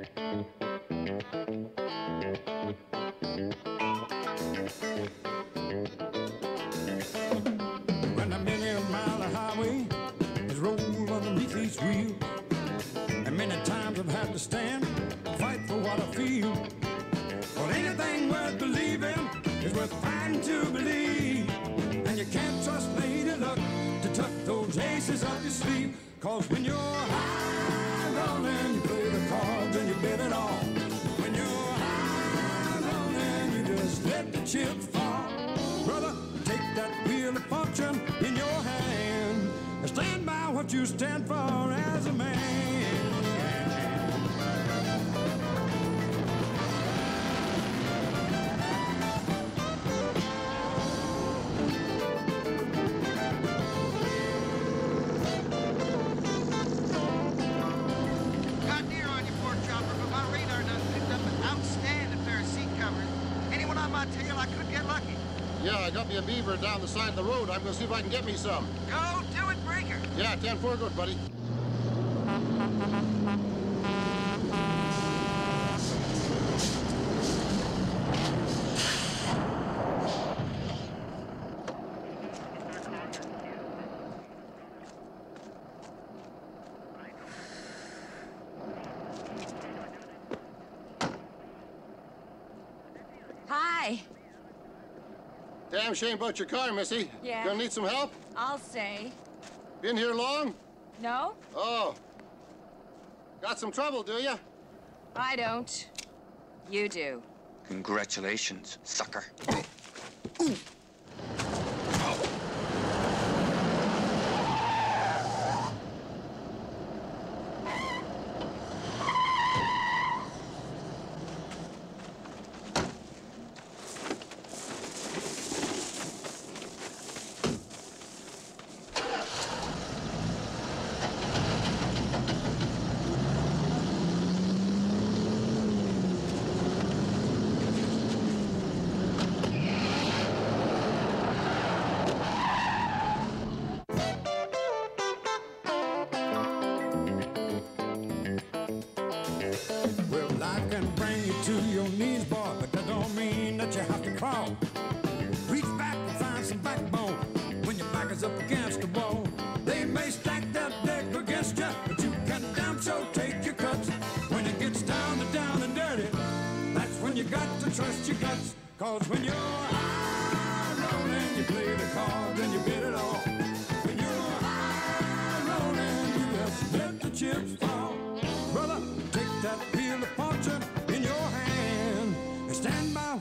When a million mile of highway rolled underneath and many times I've had to stand, fight for what I feel. But anything worth believing is worth fighting to believe. And you can't trust lady luck to tuck those aces up your sleeve. Cause when you're high rolling, what you stand for as a man. Got deer on you, poor chopper, but my radar done picked up an outstanding pair of seat covers. Anyone on my tail, I could get lucky. Yeah, I got me a beaver down the side of the road. I'm gonna see if I can get me some. Go do it, Breaker. Yeah, 10-4 good, buddy. Hi. Damn shame about your car, Missy. Yeah. Gonna need some help? I'll say. Been here long? No, Oh. Got some trouble, do you? I don't. You do. Congratulations, sucker.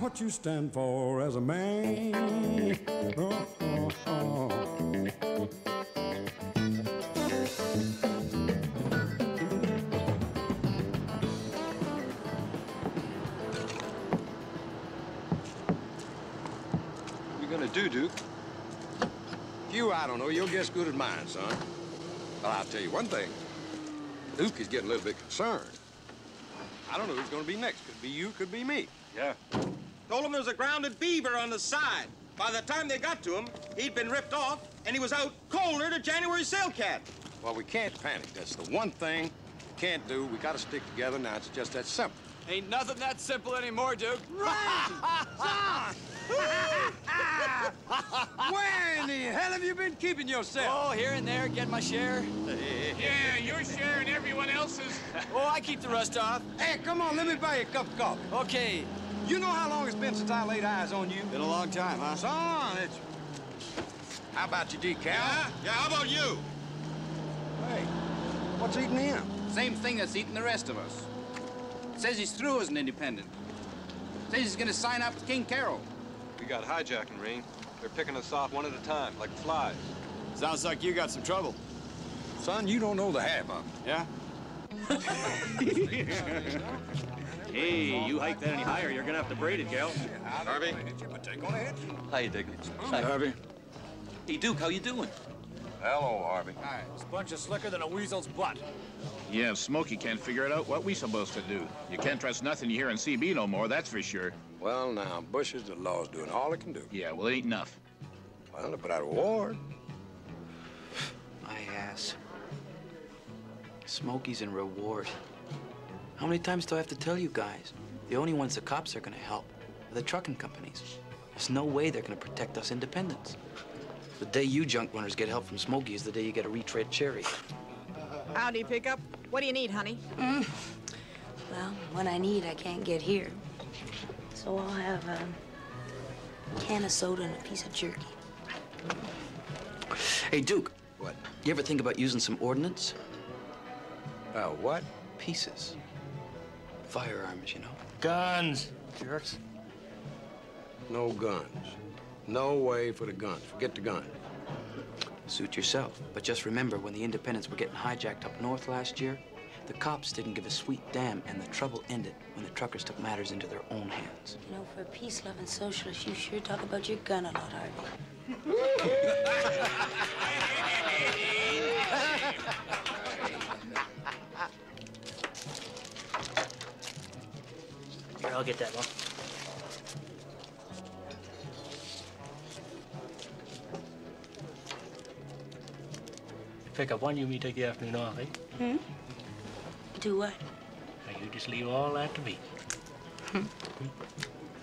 What you stand for as a man. Oh, oh, oh. gonna do, Duke? You, I don't know. Your guess good as mine, son. But I'll tell you one thing. Duke is getting a little bit concerned. I don't know who's gonna be next. Could be you, could be me. Yeah. Told him there was a grounded beaver on the side. By the time they got to him, he'd been ripped off, and he was out colder to January sale cat. Well, we can't panic. That's the one thing we can't do. We gotta stick together. Now, it's just that simple. Ain't nothing that simple anymore, Duke. Where in the hell have you been keeping yourself? Oh, here and there, get my share. Yeah, you're sharing everyone else's. Oh, I keep the rust off. Hey, come on, let me buy you a cup of coffee. Okay. You know how long it's been since I laid eyes on you? Been a long time, huh? Son, it's... How about your decal? Yeah? Yeah, how about you? Hey, what's eating him? Same thing that's eating the rest of us. Says he's through as an independent. Says he's gonna sign up with King Carroll. We got hijacking, Ring. They're picking us off one at a time, like flies. Sounds like you got some trouble. Son, you don't know the half of it. Yeah? Hey, you hike that any higher, you're gonna have to braid it, gal. Harvey? How you digging? Hmm. Hi, Harvey. Hey, Duke, how you doing? Hello, Harvey. Hi. This bunch is slicker than a weasel's butt. Yeah, if Smokey can't figure it out, what we supposed to do? You can't trust nothing you hear in CB no more, that's for sure. Well, now, Bush is the law's doing all it can do. Yeah, well, it ain't enough. Well, but I reward. My ass. Smokies in reward. How many times do I have to tell you guys? The only ones the cops are gonna help are the trucking companies. There's no way they're gonna protect us independents. The day you junk runners get help from Smokey is the day you get a retread cherry. Howdy, pickup. What do you need, honey? Mm. Well, what I need, I can't get here. So I'll have a can of soda and a piece of jerky. Hey, Duke. What? You ever think about using some ordnance? Uh, what? Pieces. Firearms, you know. Guns, jerks. No guns. No way for the guns. Forget the gun. Suit yourself. But just remember, when the independents were getting hijacked up north last year, the cops didn't give a sweet damn, and the trouble ended when the truckers took matters into their own hands. You know, for a peace-loving socialist, you sure talk about your gun a lot, Harvey. I'll get that one. Pick up one, you me take the afternoon off, eh? Hmm? Do what? Now, you just leave all that to me. Hmm.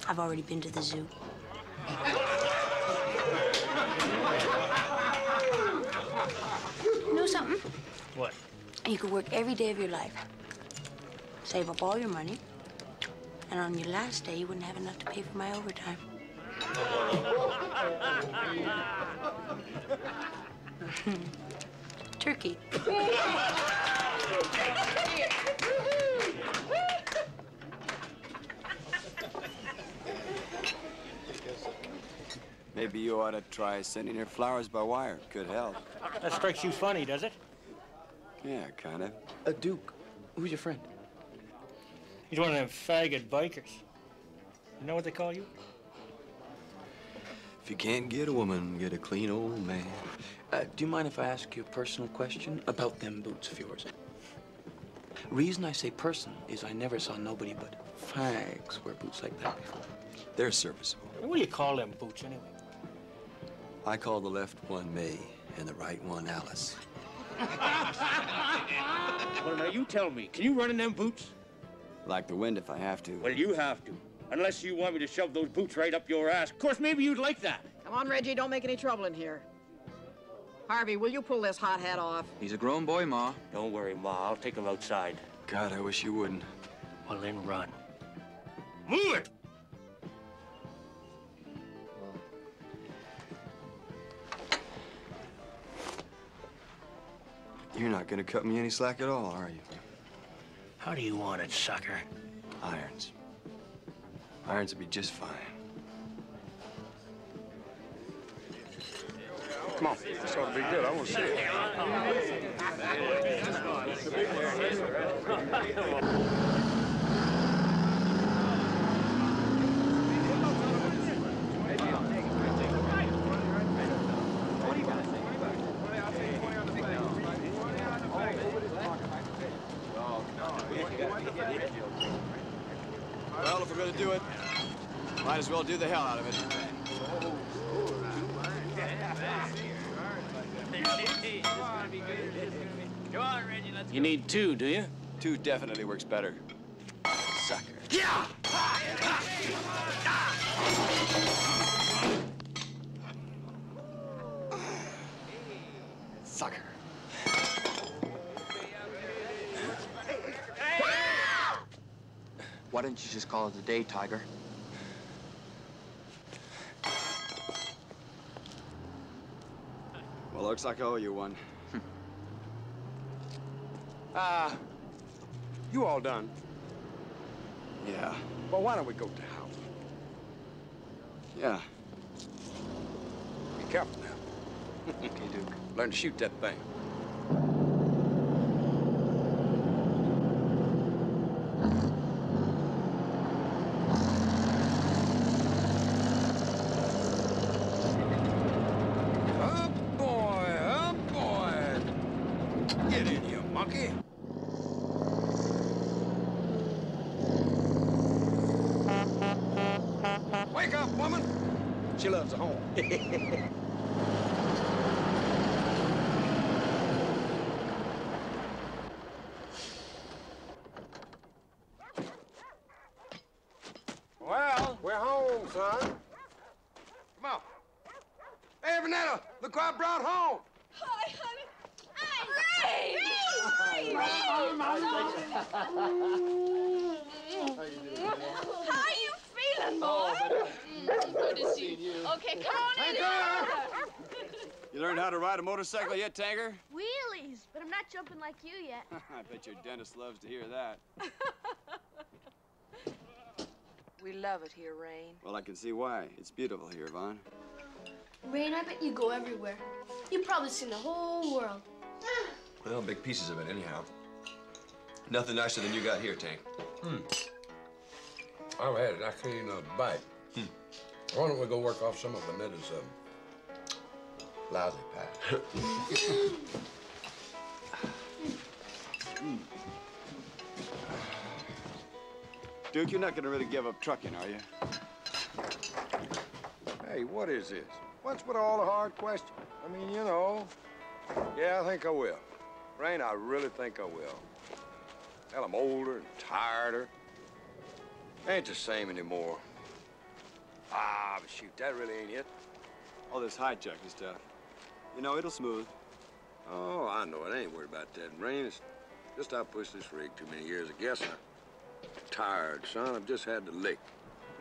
I've already been to the zoo. You know something? What? You could work every day of your life. Save up all your money. And on your last day, you wouldn't have enough to pay for my overtime. Turkey. Maybe you ought to try sending her flowers by wire. Could help. That strikes you funny, does it? Yeah, kind of. Uh, Duke, who's your friend? He's one of them faggot bikers. You know what they call you? If you can't get a woman, get a clean old man. Uh, do you mind if I ask you a personal question about them boots of yours? Reason I say personal is I never saw nobody but fags wear boots like that before. They're serviceable. What do you call them boots, anyway? I call the left one May and the right one Alice. Well, now you tell me, can you run in them boots? Like the wind if I have to. Well, you have to. Unless you want me to shove those boots right up your ass. Of course, maybe you'd like that. Come on, Reggie, don't make any trouble in here. Harvey, will you pull this hot hat off? He's a grown boy, Ma. Don't worry, Ma. I'll take him outside. God, I wish you wouldn't. Well, then run. Move it! You're not gonna cut me any slack at all, are you? How do you want it, sucker? Irons. Irons would be just fine. Come on. This ought to be good. I want to see it. Well, if we're gonna do it, might as well do the hell out of it. You need two, do you? Two definitely works better. Sucker. Yeah! Sucker. Why didn't you just call it a day, Tiger? Well, looks like I owe you one. Ah, you all done? Yeah. Well, why don't we go to house? Yeah. Be careful now. Okay, Duke. Learn to shoot that thing. Up, boy, up, boy. Get in, you monkey. Wake up, woman. She loves a home. We're home, son. Come on. Hey, Vanetta, look what I brought home. Hi, honey. Ray! How you feeling, boy? Good to see you. Okay, come on in. You learned how to ride a motorcycle yet, Tanker? Wheelies, but I'm not jumping like you yet. I bet your dentist loves to hear that. We love it here, Rane. Well, I can see why. It's beautiful here, Vaughn. Rane, I bet you go everywhere. You've probably seen the whole world. Well, big pieces of it, anyhow. Nothing nicer than you got here, Tank. Hmm. I've had it. I can't even uh, bite. Why don't we go work off some of Vanetta's um, lousy pie? Duke, you're not gonna really give up trucking, are you? Hey, what is this? What's with all the hard questions? I mean, you know. Yeah, I think I will. Rane, I really think I will. Hell, I'm older and tireder. Ain't the same anymore. Ah, but shoot, that really ain't it. All this hijacking stuff. You know, it'll smooth. Oh, I know it. I ain't worried about that. Rane, it's just I pushed this rig too many years of guessing. I'm tired, son. I've just had to lick.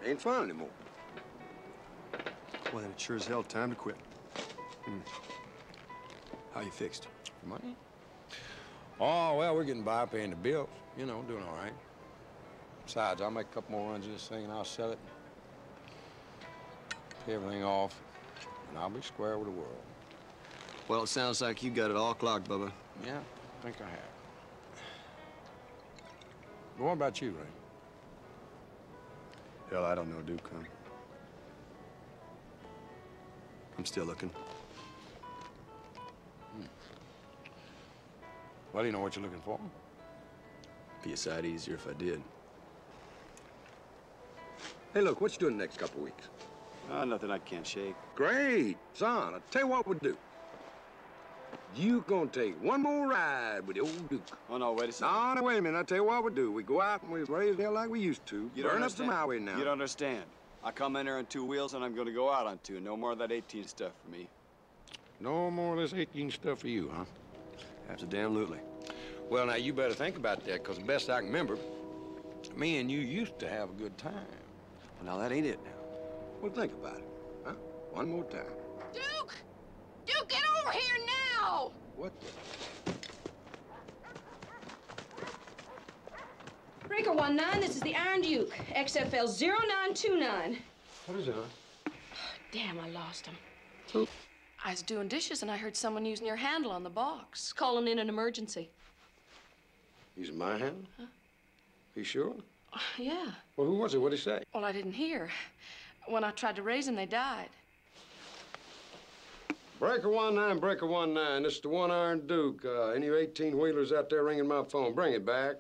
Ain't fun anymore. Well, then it's sure as hell time to quit. Hmm. How you fixed? Money? Oh, well, we're getting by paying the bills. You know, doing all right. Besides, I'll make a couple more runs of this thing and I'll sell it. Pay everything off, and I'll be square with the world. Well, it sounds like you got it all clogged, Bubba. Yeah, I think I have. But what about you, Ray? Hell, I don't know, Duke. I'm, I'm still looking. Well, you know what you're looking for? Be a sight easier if I did. Hey, look, what you doing the next couple weeks? Uh, nothing I can't shake. Great. Son, I'll tell you what we'll do. You gonna take one more ride with the old Duke. Oh, no, wait a second. No, no, wait a minute. I'll tell you what we do. We go out and we raise hell like we used to. You Burn up some highway now. You don't understand. I come in here on two wheels and I'm gonna go out on two. No more of that 18 stuff for me. No more of this 18 stuff for you, huh? Absolutely. Well, now, you better think about that, because the best I can remember, me and you used to have a good time. Well, now, that ain't it now. Well, think about it, huh? One more time. Duke! Duke, get over here now! What the? Breaker 19, this is the Iron Duke, XFL 0929. What is it, huh? Damn, I lost him. I was doing dishes and I heard someone using your handle on the box, calling in an emergency. Using my hand? You sure? Yeah. Well, who was it? What'd he say? Well, I didn't hear. When I tried to raise him, they died. Breaker one nine, breaker one nine. This is the one iron Duke. Uh, any 18 wheelers out there ringing my phone? Bring it back.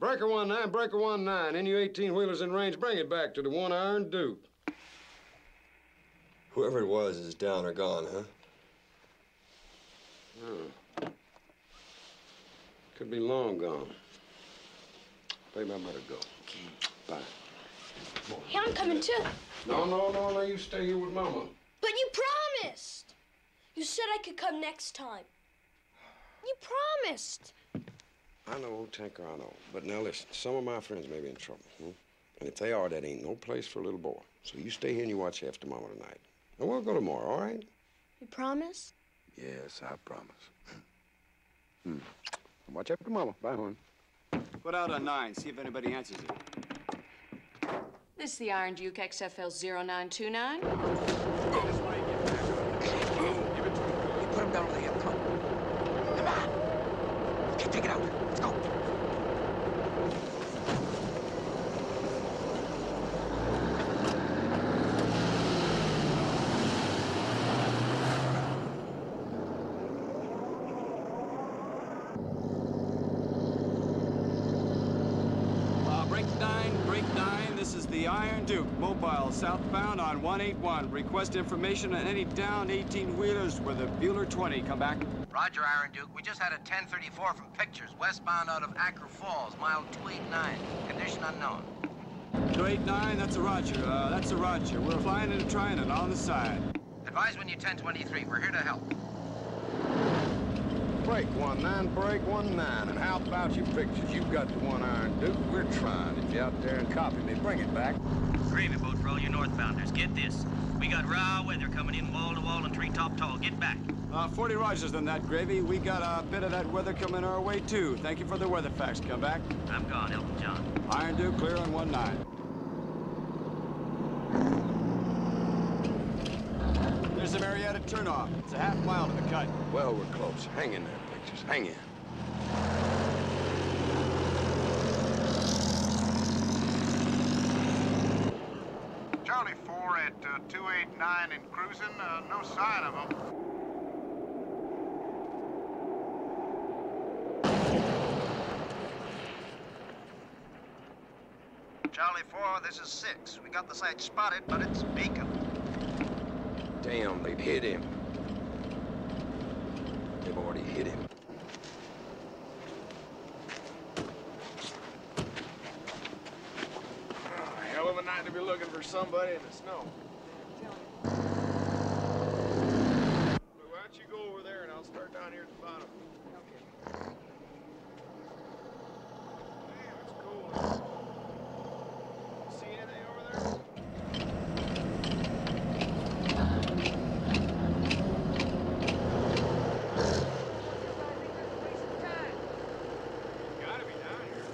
Breaker one nine, breaker one nine. Any 18 wheelers in range? Bring it back to the one iron Duke. Whoever it was is down or gone, huh? Hmm. Could be long gone. Baby, I better go. Bye. Hey, I'm coming too. No, no, no, no. You stay here with Mama. But you promised. You said I could come next time. You promised. I know, Tinker, I know. But now listen, some of my friends may be in trouble. Hmm? And if they are, that ain't no place for a little boy. So you stay here and you watch after Mama tonight. And we'll go tomorrow, all right? You promise? Yes, I promise. Hmm. Watch after Mama. Bye, hon. Put out a nine, see if anybody answers it. This is the Iron Duke XFL 0929. You put him down over there. Come on. Come on. Okay, take it out. Let's go. Uh, break nine, break nine. This is the the Iron Duke, mobile on 181. Request information on any down 18-wheelers with a Bueller 20. Come back. Roger, Iron Duke. We just had a 1034 from Pictures, westbound out of Acre Falls, mile 289. Condition unknown. 289, that's a Roger. Uh, that's a Roger. We're flying into Triton on the side. Advise when you're 1023. We're here to help. Break one nine, break one nine. And how about your pictures? You've got the one Iron Duke. We're trying. If you're out there and copy me, bring it back. Gravy boat for all you northbounders. Get this. We got raw weather coming in wall to wall and treetop tall. Get back. Uh, 40 Rogers than that, Gravy. We got a bit of that weather coming our way, too. Thank you for the weather facts. Come back. I'm gone, Elton John. Iron Duke, clear on 1-9. There's the Marietta turnoff. It's a half mile to the cut. Well, we're close. Hang in there, pictures. Hang in. Charlie 4 at uh, 289 and cruising. Uh, no sign of them. Charlie 4, this is 6. We got the site spotted, but it's beacon. Damn, they've hit him. They've already hit him. Hell of a night to be looking for somebody in the snow. Why don't you go over there and I'll start down here at the bottom. Okay. Damn, it's cold. See anything over there? Gotta be down here.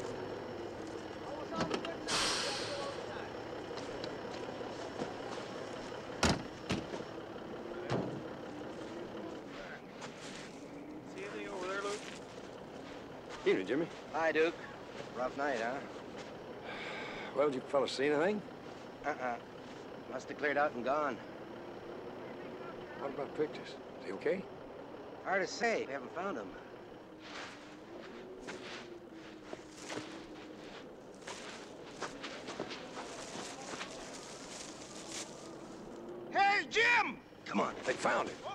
See anything over there, Luke? Evening, Jimmy. Hi, Duke. Rough night, huh? Well, did you fellas see anything? Uh-uh. Must have cleared out and gone. What about pictures? Is he okay? Hard to say. We haven't found him. Hey, Jim! Come on, they found him. Oh,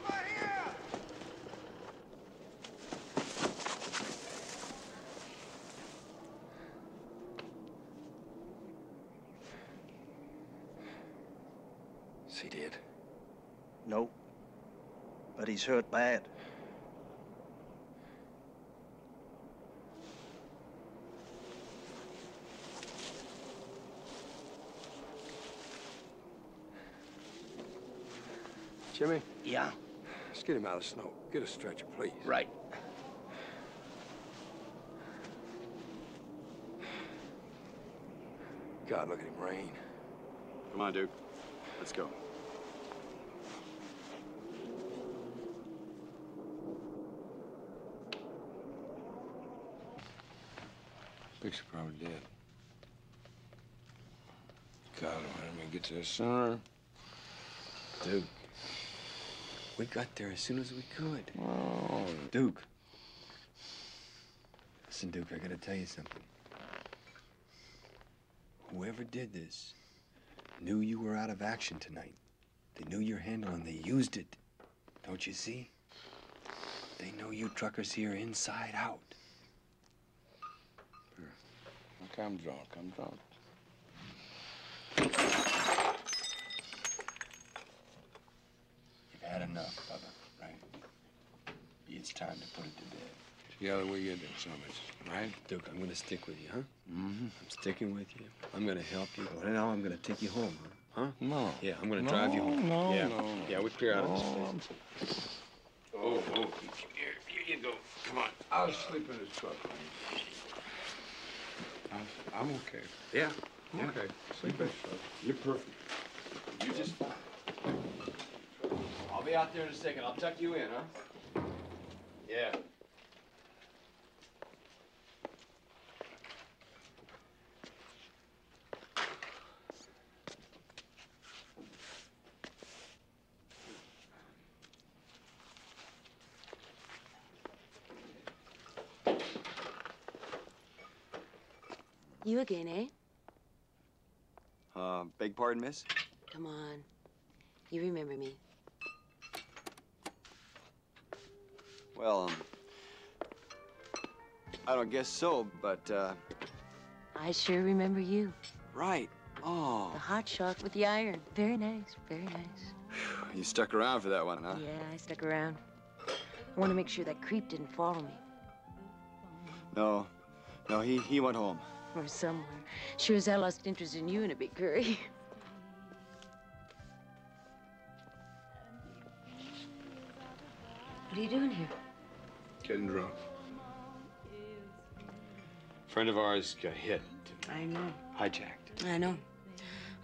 Is he dead? Nope. But he's hurt bad. Jimmy? Yeah? Let's get him out of the snow. Get a stretcher, please. Right. God, look at him rain. Come on, Duke. Let's go. Picture probably dead. God, why didn't we get there sooner? Duke. We got there as soon as we could. Oh, Duke. Listen, Duke, I gotta tell you something. Whoever did this knew you were out of action tonight. They knew your handle and they used it. Don't you see? They know you truckers here inside out. Come drunk, come drunk. You've had enough, Bubba, right? It's time to put it to bed. Together we get there, Summers, right? Duke, I'm gonna stick with you, huh? Mm-hmm. I'm sticking with you. I'm gonna help you. But now I'm gonna take you home, huh? Huh? No. Yeah, I'm gonna No, drive you home. no, yeah. no, no. Yeah, we clear out of this place. Oh, oh, here, here you go. Come on. I'll sleep in his truck. I'm, I'm okay. Yeah. I'm yeah. okay. Sleep in his truck. You're perfect. You're just fine. I'll be out there in a second. I'll tuck you in, huh? Yeah. You again, eh? Uh, beg pardon, miss? Come on. You remember me. Well, um, I don't guess so, but, uh, I sure remember you. right. Oh, The hot shot with the iron. Very nice, very nice. you stuck around for that one, huh? Yeah, I stuck around. I want to make sure that creep didn't follow me. No, no, he, he went home. Or somewhere. Sure as hell lost interest in you in a big hurry. What are you doing here? Getting drunk. Friend of ours got hit, I know. hijacked. I know.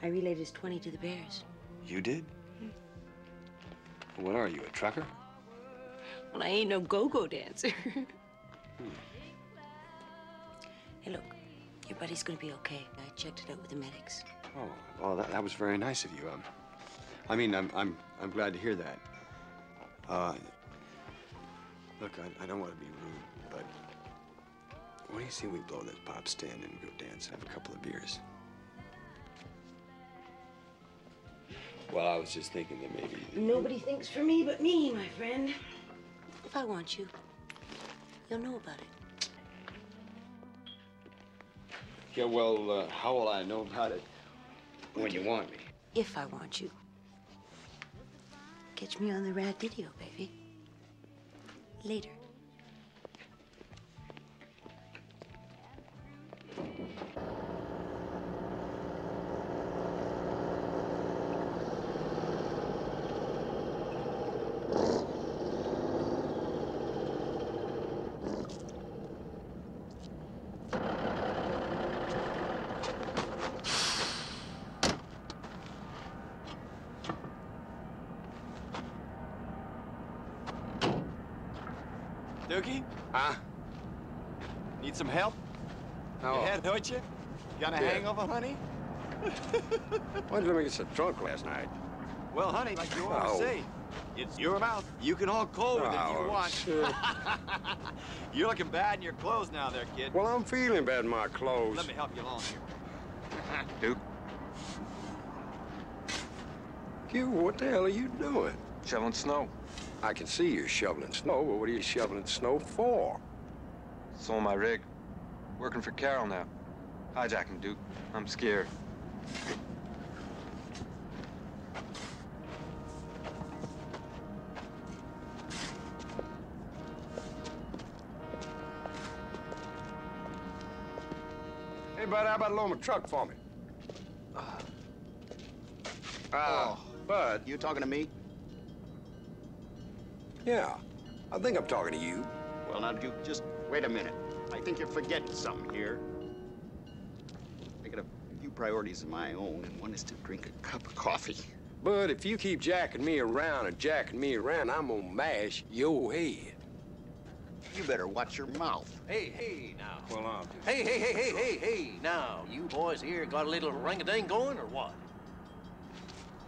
I relayed his 20 to the Bears. You did? What are you, a trucker? Well, I ain't no go-go dancer. Hmm. Hey, look. Your buddy's gonna be okay. I checked it out with the medics. Oh, well, that, that was very nice of you. Um, I mean, I'm, I'm, I'm glad to hear that. Uh, look, I, I don't want to be rude, but what do you say we blow this pop stand and go dance and have a couple of beers? Well, I was just thinking that maybe. Nobody thinks for me but me, my friend. If I want you, you'll know about it. Yeah, well, uh, how will I know about it when you want me? If I want you. Catch me on the rad video, baby. Later. Dookie? Huh? Need some help? No. Your head hurt you? You got a Yeah. hangover, honey? Why did you make us so drunk last night? Well, honey, like you always Oh. say, it's your mouth. You can all cold with it if Oh, you want. You're looking bad in your clothes now there, kid. Well, I'm feeling bad in my clothes. Let me help you along here. Duke, You, what the hell are you doing? shoveling snow. I can see you're shoveling snow, but what are you shoveling snow for? Sold my rig. Working for Carroll now. Hijacking, Duke. I'm scared. Hey, bud, how about loan a truck for me? Uh, Bud. You talking to me? Yeah, I think I'm talking to you. Well, now, Duke, just wait a minute. I think you're forgetting something here. I got a few priorities of my own, and one is to drink a cup of coffee. But if you keep jacking me around and jacking me around, I'm gonna mash your head. You better watch your mouth. Hey, hey, now. Well, um, Hey, hey, hey, hey, hey, hey, now. You boys here got a little ring-a-ding going or what?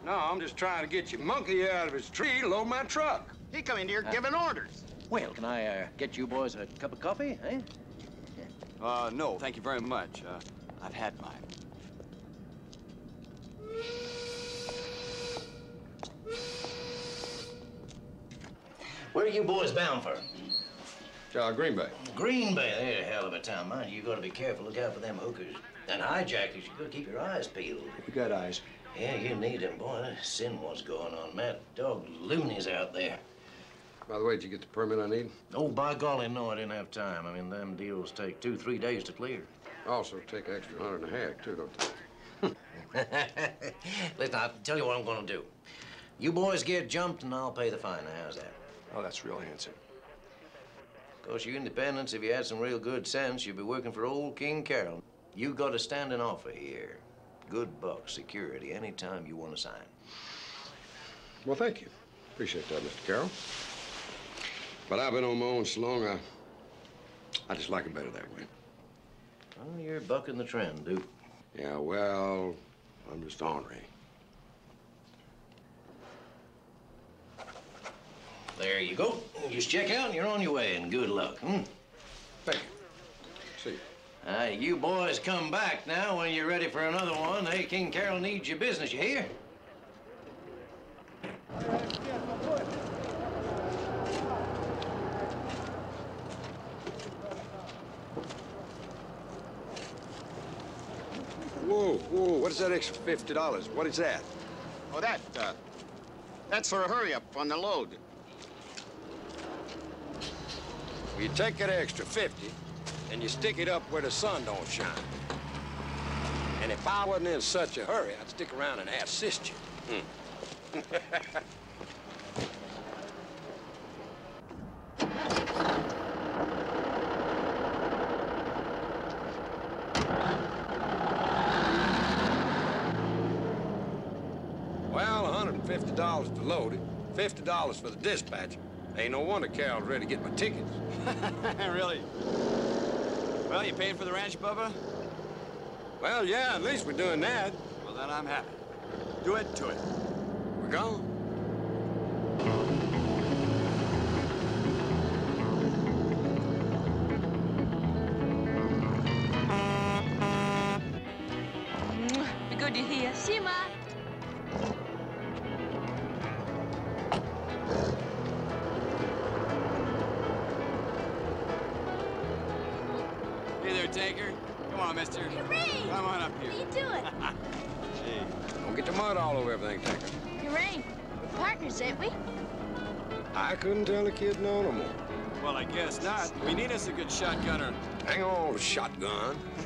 No, I'm just trying to get your monkey out of his tree to load my truck. He come in here giving orders. Well, can I uh, get you boys a cup of coffee, eh? Uh, no, thank you very much. Uh, I've had mine. Where are you boys bound for? Uh, Green Bay. Green Bay. They're a hell of a town. Mind you, you gotta be careful. Look out for them hookers. And hijackers, you gotta keep your eyes peeled. We got eyes. Yeah, you need them, boy. Sin what's going on. Mad dog loonies out there. By the way, did you get the permit I need? Oh, by golly, no, I didn't have time. I mean, them deals take two, three days to clear. Also, take an extra hundred and a half, too, don't they? Listen, I'll tell you what I'm gonna do. You boys get jumped and I'll pay the fine. Now, how's that? Oh, that's real handsome. Of course, you independents, if you had some real good sense, you'd be working for old King Carroll. You got a standing offer here. Good buck security anytime you want to sign. Well, thank you. Appreciate that, Mr. Carroll. But I've been on my own so long, I, I just like it better that way. Well, you're bucking the trend, Duke. Yeah, well, I'm just ornery. There you go. Just check out and you're on your way, and good luck. Hmm? Thank you. See you. Uh, you boys come back now when you're ready for another one. Hey, King Carroll needs your business, you hear? Whoa, whoa, what is that extra fifty dollars? What is that? Oh, that, uh, that's for a hurry up on the load. You take that extra 50 and you stick it up where the sun don't shine. And if I wasn't in such a hurry, I'd stick around and assist you. Hmm. well, $150 to load it, $50 for the dispatch. Ain't no wonder Carroll's ready to get my tickets. really? Well, you paying for the ranch, Bubba? Well, yeah, at least we're doing that. Well, then I'm happy. Do it to it. We're gone. Well, not. We need us a good shotgunner. Hang on, shotgun.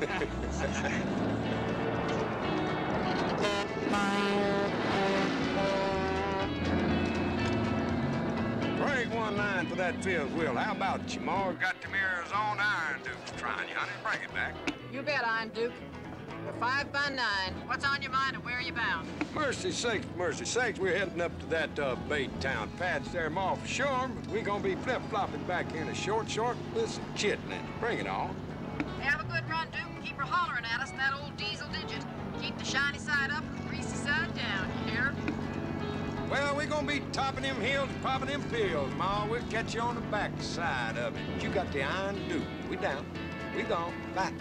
Break one line for that fifth wheel. How about you, Ma? Got the mirror's own iron dukes trying you, honey. Bring it back. You bet, Iron Duke. Five by nine. What's on your mind and where are you bound? Mercy sakes, mercy sakes, we're heading up to that uh, Bay Town patch there, Ma, for sure. But we gonna be flip-flopping back in a short, short, listen, chitlin. Bring it on. Have a good run, Duke. Keep her hollering at us in that old diesel digit. Keep the shiny side up and the greasy side down, you hear? Well, we're gonna be topping them hills, popping them pills, Ma. We'll catch you on the back side of it. You got the iron duke. We down. We gone. Bye.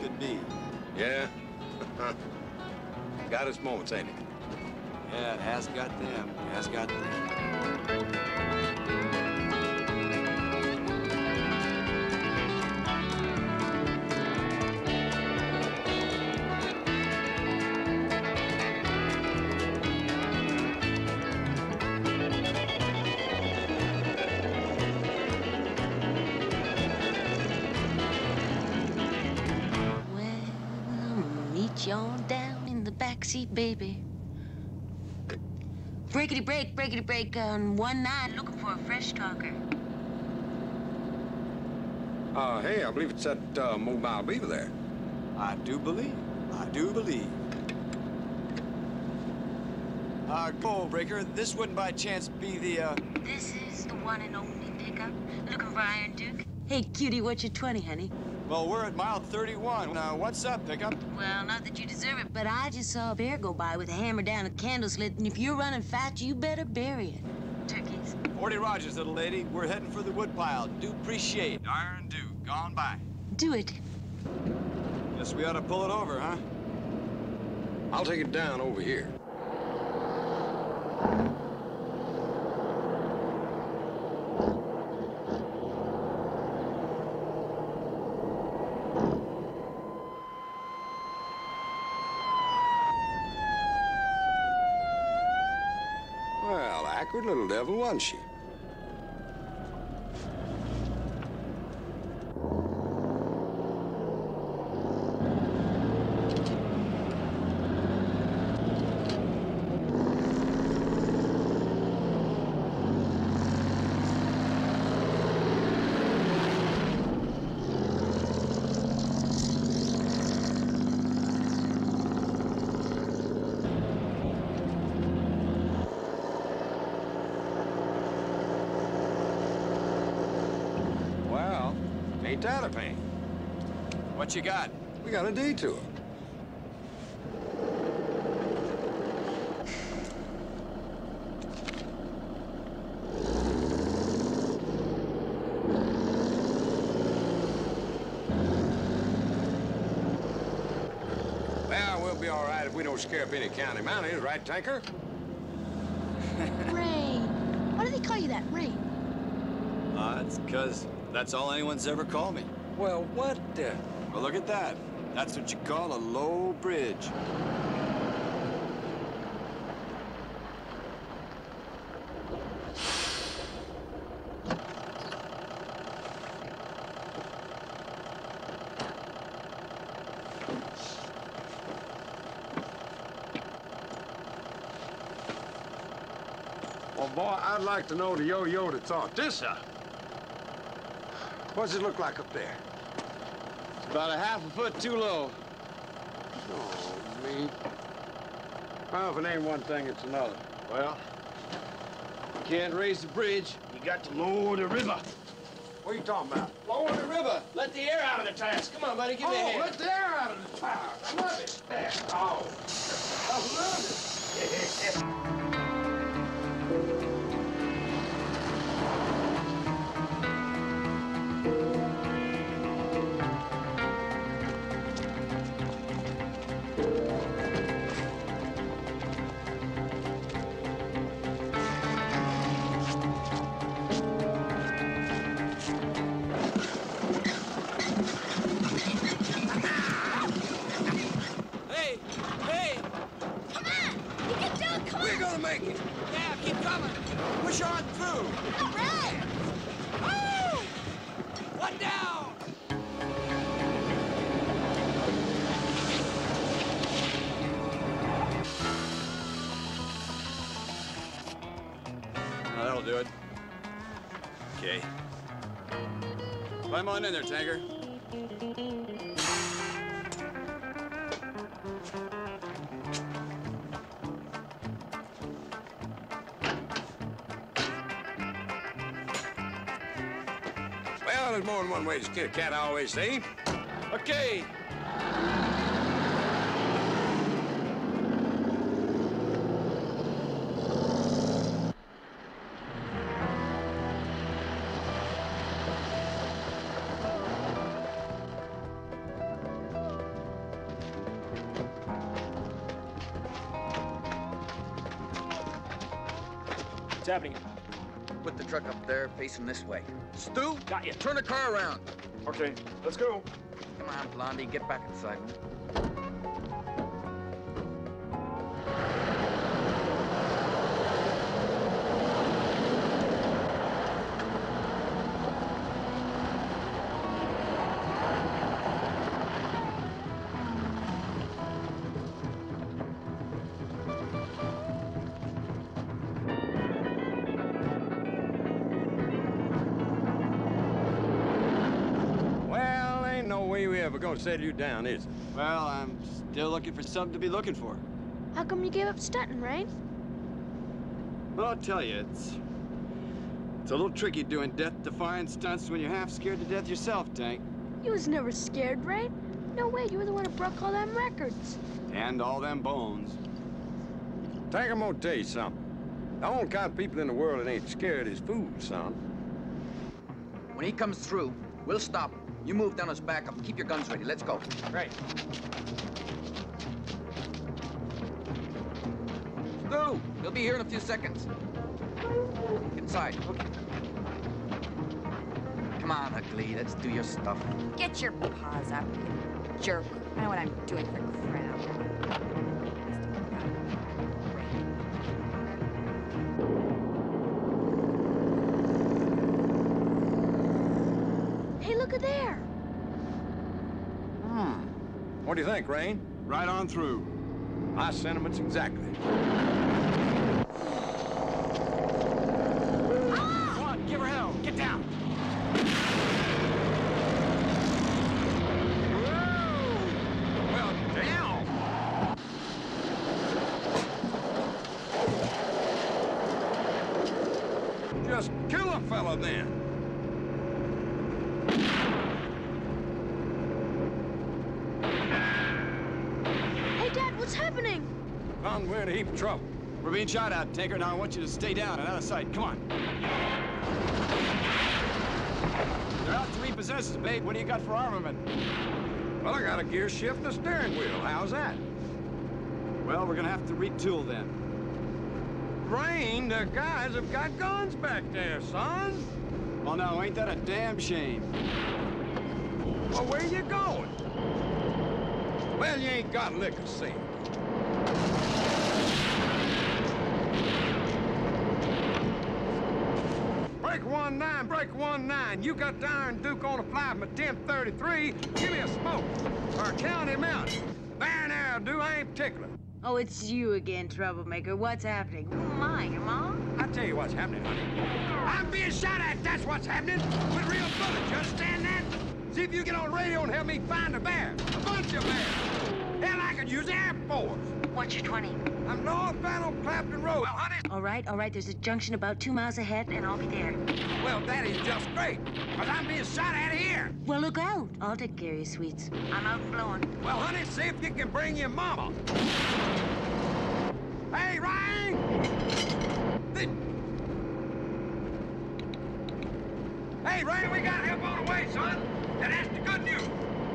Could be. Yeah? got its moments, ain't it? Yeah, it has got them. It has got them. In the backseat, baby. Breakity break, breakity break on one nine, looking for a fresh talker. Uh, hey, I believe it's that uh, mobile beaver there. I do believe. I do believe. Uh, Gold Breaker, this wouldn't by chance be the, uh... This is the one and only pickup. Looking for Iron Duke. Hey, cutie, what's your 20, honey? Well, we're at mile 31. Now, what's up, Pickup? Well, not that you deserve it, but I just saw a bear go by with a hammer down a candle slit, and if you're running fat, you better bury it. Turkeys. 40 Rogers, little lady. We're heading for the woodpile. Do appreciate. Iron Duke, gone by. Do it. Guess we ought to pull it over, huh? I'll take it down over here. Well, awkward little devil, What you got? We got a detour. Well, we'll be all right if we don't scare up any county mounties, right, Tanker? Rane. Why do they call you that, Rane? Uh, it's because that's all anyone's ever called me. Well, what the... Well, look at that. That's what you call a low bridge. Well, boy, I'd like to know the yo-yo that thought this uh, up. What's it look like up there? About a half a foot too low. Oh, me. Well, if it ain't one thing, it's another. Well, you can't raise the bridge. You got to lower the river. What are you talking about? Lower the river. Let the air out of the tires. Come on, buddy. Give me a oh, hand. let the air out of the tires. I love it. There. Oh, I love it. On in there, Tanker. Well, there's more than one way to skin a cat, I always say. Okay. Facing this way. Stu? Got you. Turn the car around. Okay, let's go. Come on, Blondie, get back inside. Gonna settle you down, is it? Well, I'm still looking for something to be looking for. How come you gave up stunting, Rane? Well, I'll tell you, it's it's a little tricky doing death-defying stunts when you're half scared to death yourself, Tank. You was never scared, Rane. No way, you were the one who broke all them records. And all them bones. Tank, I'm gonna tell you something. The only kind of people in the world that ain't scared is fools, son. When he comes through, we'll stop him. You move down his back up. Keep your guns ready. Let's go. Right. Stu, he'll be here in a few seconds. Inside. Come on, Ugly. Let's do your stuff. Get your paws up, you jerk. I know what I'm doing for crap. What do you think, Rane? Right on through. My sentiments exactly. Shot out, Tanker. Now I want you to stay down and out of sight. Come on. They're out to repossess us, babe. What do you got for armament? Well, I got a gear shift and a steering wheel. How's that? Well, we're gonna have to retool then. Brain, the guys have got guns back there, son. Well, now, ain't that a damn shame? Well, where you going? Well, you ain't got liquor, see. 1-9, break 1-9. You got the Iron Duke on a fly from a 1033. Give me a smoke or count him out. Bang now, do I ain't particular. Oh, it's you again, troublemaker. What's happening? Who am I, your mom? I'll tell you what's happening, honey. I'm being shot at, that's what's happening. With real bullets, you understand that? See if you get on radio and help me find a bear. A bunch of bears. Hell, I could use Air Force. What's your 20? I'm northbound on Clapton Road. Well, honey. All right, all right. There's a junction about two miles ahead, and I'll be there. Well, that is just great. Because I'm being shot at here. Well, look out. I'll take care of you, sweets. I'm out and blowing. Well, honey, see if you can bring your mama. Hey, Ryan! The... Hey, Ryan, we got help on the way, son. And that's the good news.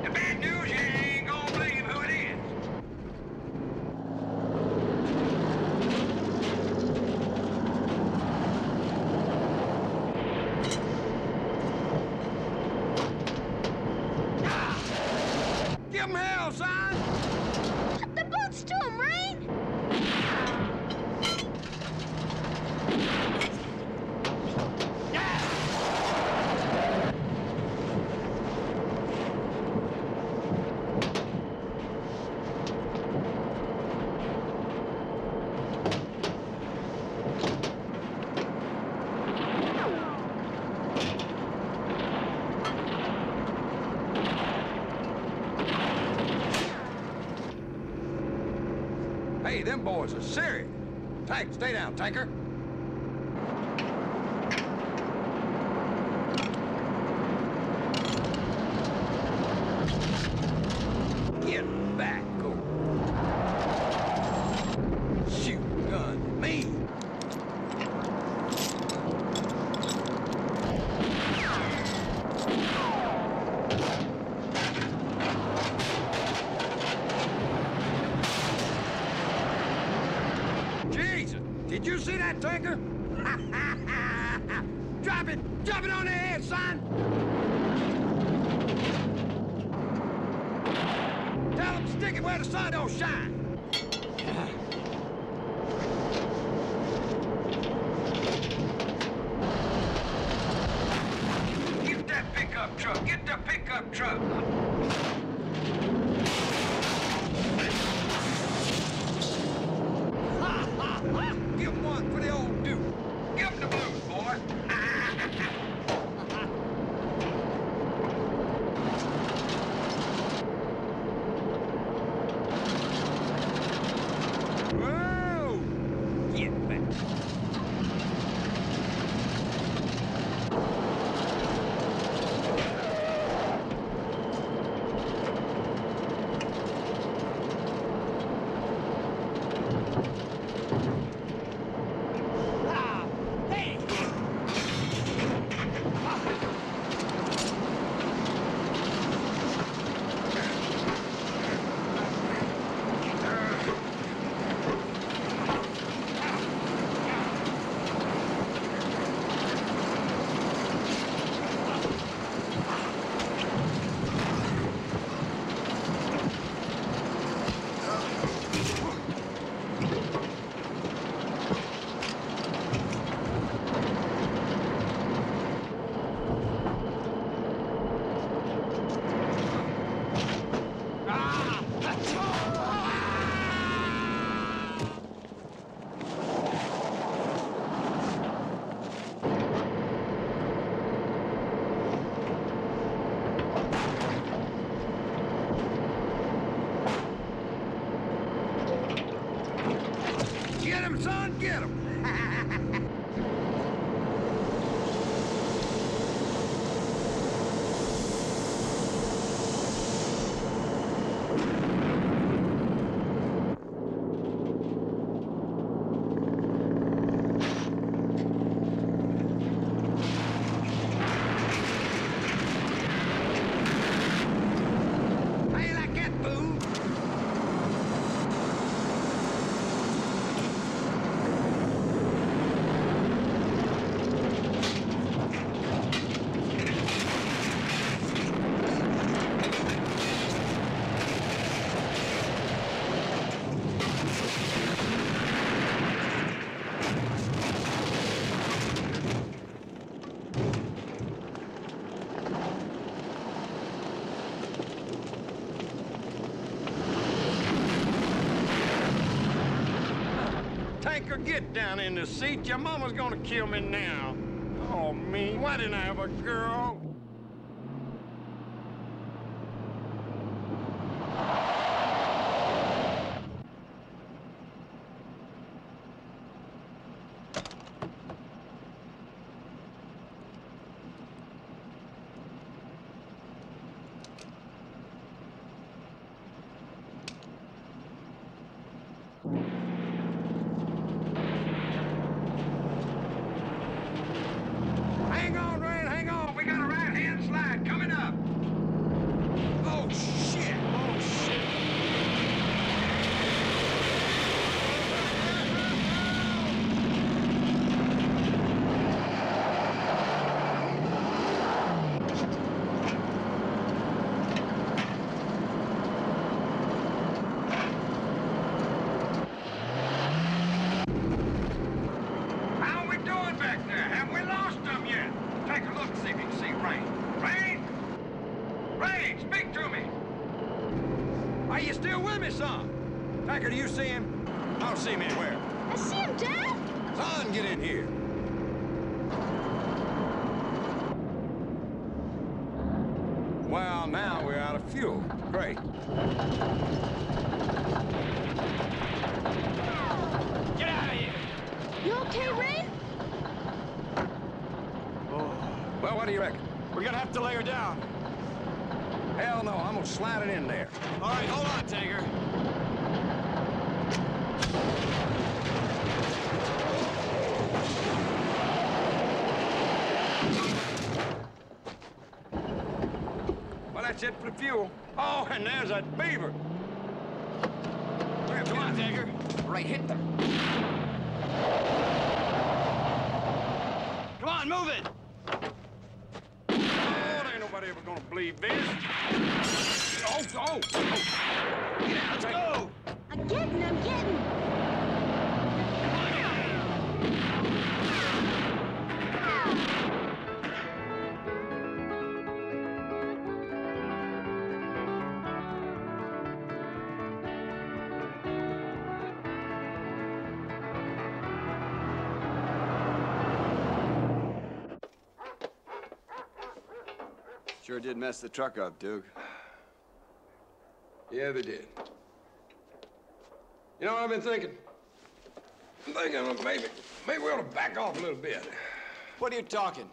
The bad news, you ain't gonna believe who it is. Give him hell, son! The boots to him, Rane! Hey, them boys are serious. Tank, stay down, tanker. Get down in the seat. Your mama's gonna kill me now. Oh, me. Why didn't I have a girl? Hang on, Rane, hang on. We got a right-hand slide coming up. Oh, shit. Oh, shit. How we doing back there? Have we lost them yet? Take a look, see if you can see Rane. Rane? Rane, speak to me. Are you still with me, son? Packer, do you see him? I don't see him anywhere. I see him, Dad. Son, get in here. Well, now we're out of fuel. Great. Get out of here! You okay, Ray? Well, what do you reckon? We're gonna have to lay her down. Hell no, I'm gonna slide it in there. All right, hold on, Tager. Well, that's it for the fuel. Oh, and there's that beaver. Sure did mess the truck up, Duke. Yeah, they did. You know what I've been thinking? I'm thinking well, maybe, maybe we ought to back off a little bit. What are you talking?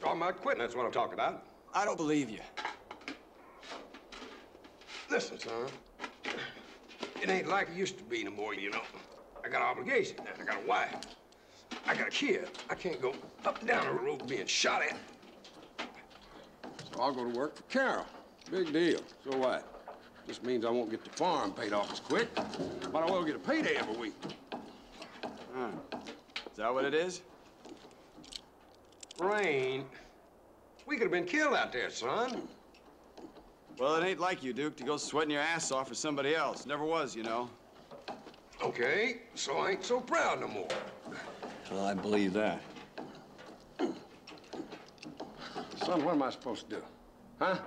Talking about quitting, that's what I'm talking about. I don't believe you. Listen, son. It ain't like it used to be no more, you know. I got obligations now. I got a wife. I got a kid. I can't go up and down the road being shot at. I'll go to work for Carroll. Big deal. So what? Just means I won't get the farm paid off as quick, but I will get a payday every week. Huh. Is that what it is? Rane, we could have been killed out there, son. Well, it ain't like you, Duke, to go sweating your ass off for somebody else. Never was, you know. Okay, so I ain't so proud no more. Well, I believe that. Son, what am I supposed to do? Huh?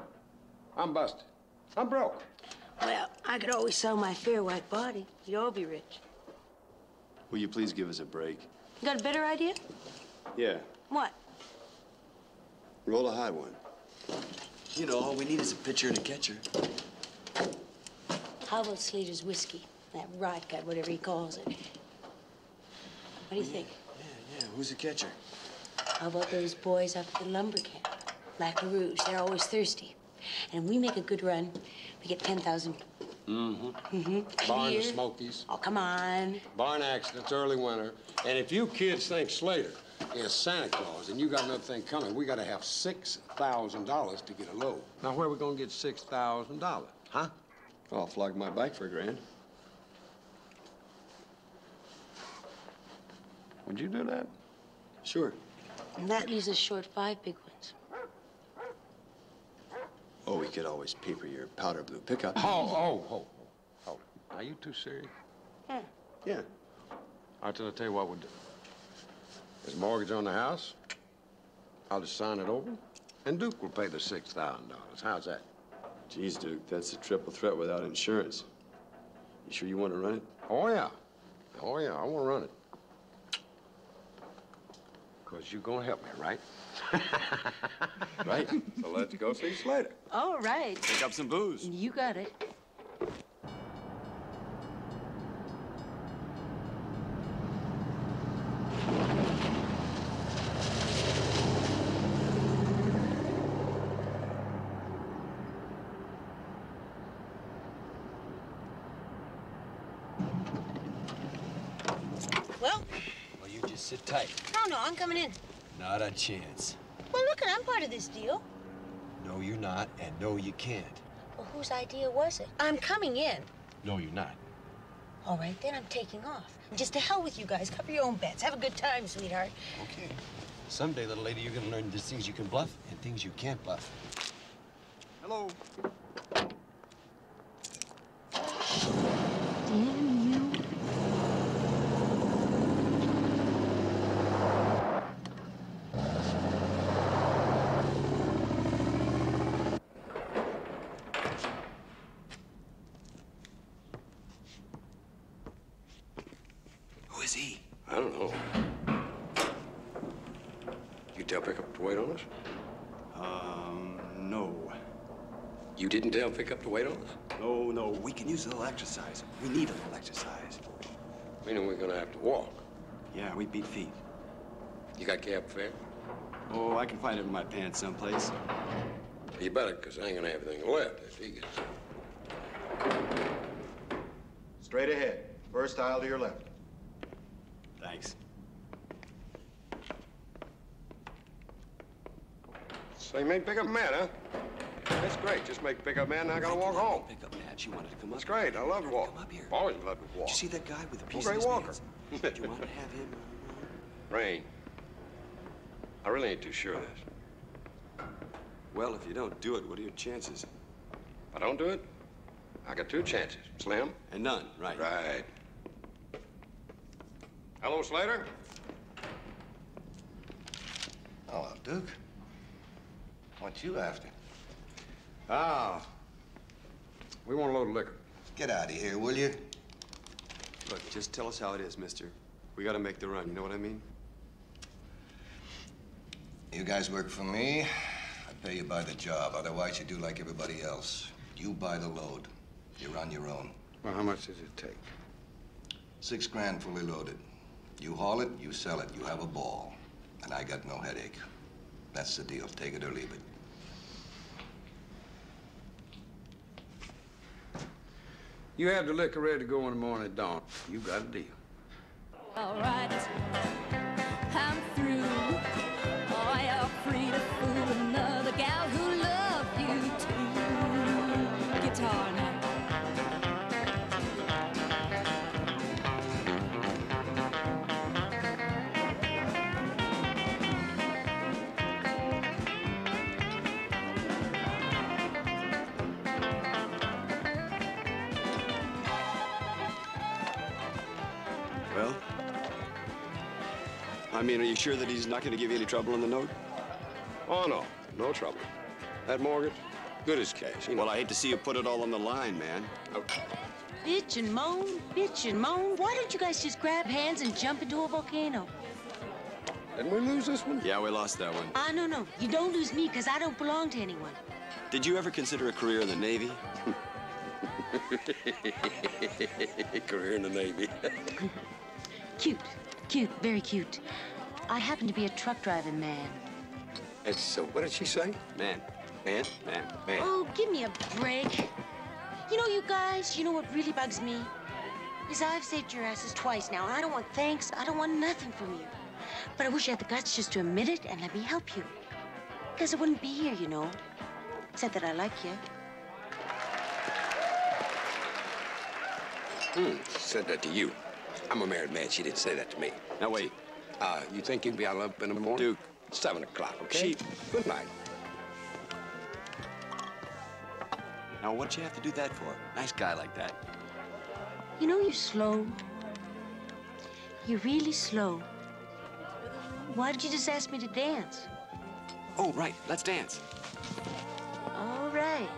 I'm busted. I'm broke. Well, I could always sell my fair white body. You'd all be rich. Will you please give us a break? You got a better idea? Yeah. What? Roll a high one. You know, all we need is a pitcher and a catcher. How about Slater's whiskey? That rot gut, whatever he calls it. What do you think? Yeah, yeah, who's the catcher? How about those boys up at the lumber camp? Lac Rouge, they're always thirsty. And if we make a good run, we get 10,000. Mm-hmm. Mm-hmm. Barn the Smokies. Oh, come on. Barn accidents, early winter. And if you kids think Slater is Santa Claus and you got another thing coming, we gotta have $6,000 to get a load. Now, where we gonna get $6,000, huh? I'll flog my bike for a grand. Would you do that? Sure. And that leaves us short five big ones. Oh, we could always paper your powder blue pickup. Oh, oh, oh, oh. Are you too serious? Hmm. Yeah. Yeah. I'll tell, tell you what we'll do. There's a mortgage on the house. I'll just sign it over, and Duke will pay the $6,000. How's that? Geez, Duke, that's a triple threat without insurance. You sure you want to run it? Oh, yeah. Oh, yeah, I want to run it. Because you're going to help me, right? right. So let's go see Slater. All right. Pick up some booze. You got it. Well, Well, you just sit tight. no, no, I'm coming in. Not a chance. Well, look, I'm part of this deal. No, you're not, and no, you can't. Well, whose idea was it? I'm coming in. No, you're not. All right, then I'm taking off. Just to hell with you guys. Cover your own bets. Have a good time, sweetheart. Okay. Someday, little lady, you're gonna learn there's things you can bluff and things you can't bluff. Hello. Damn you. Who is he? I don't know. You tell pickup to wait on us? Um, no. You up the weight pickup to on us? No, no, we can use a little exercise. We need a little exercise. Meaning we're gonna have to walk. Yeah, we beat feet. You got cab fare? Oh, I can find it in my pants someplace. You better, because I ain't gonna have anything left if he gets. Straight ahead. First aisle to your left. Thanks. So you made pickup man, huh? That's great. Just make pickup man, and I gotta walk home. Pickup man. She wanted to come That's great. I love to walk. Come up here. Always loved to walk. Did you see that guy with the I'm a piece great in his walker. pants? Do you want to have him? Rane. I really ain't too sure of this. Well, if you don't do it, what are your chances? If I don't do it, I got two chances. Slim. And none, right? Right. Hello, Slater. Hello, Duke. What you after? Ah. We want a load of liquor. Get out of here, will you? Look, just tell us how it is, mister. We gotta make the run, you know what I mean? You guys work for me. I pay you by the job. Otherwise, you do like everybody else. You buy the load. You're on your own. Well, how much does it take? Six grand fully loaded. You haul it, you sell it, you have a ball. And I got no headache. That's the deal. Take it or leave it. You have the liquor ready to go in the morning at dawn. You got a deal. All right, I'm through. Oh, you're free to fool another gal who loved you too. Guitar I mean, are you sure that he's not gonna give you any trouble on the note? Oh, no. No trouble. That mortgage, good as cash. You know. Well, I hate to see you put it all on the line, man. Bitch and moan, bitch and moan. Why don't you guys just grab hands and jump into a volcano? Didn't we lose this one? Yeah, we lost that one. Ah, no, no. You don't lose me because I don't belong to anyone. Did you ever consider a career in the Navy? Career in the Navy. Cute, cute, very cute. I happen to be a truck driving man. And so. What did she say? Man. Man. Man. Man. Oh, give me a break. You know, you guys, you know what really bugs me? Is I've saved your asses twice now, and I don't want thanks. I don't want nothing from you. But I wish you had the guts just to admit it and let me help you. Because I wouldn't be here, you know. Except that I like you. Hmm. Said that to you. I'm a married man. She didn't say that to me. Now, wait. Uh, you think you'd be out up in the morning? Duke. Seven o'clock, okay? Sheep. Good night. Now, what'd you have to do that for? Nice guy like that. You know you're slow. You're really slow. Why did you just ask me to dance? Oh, right. Let's dance. All right.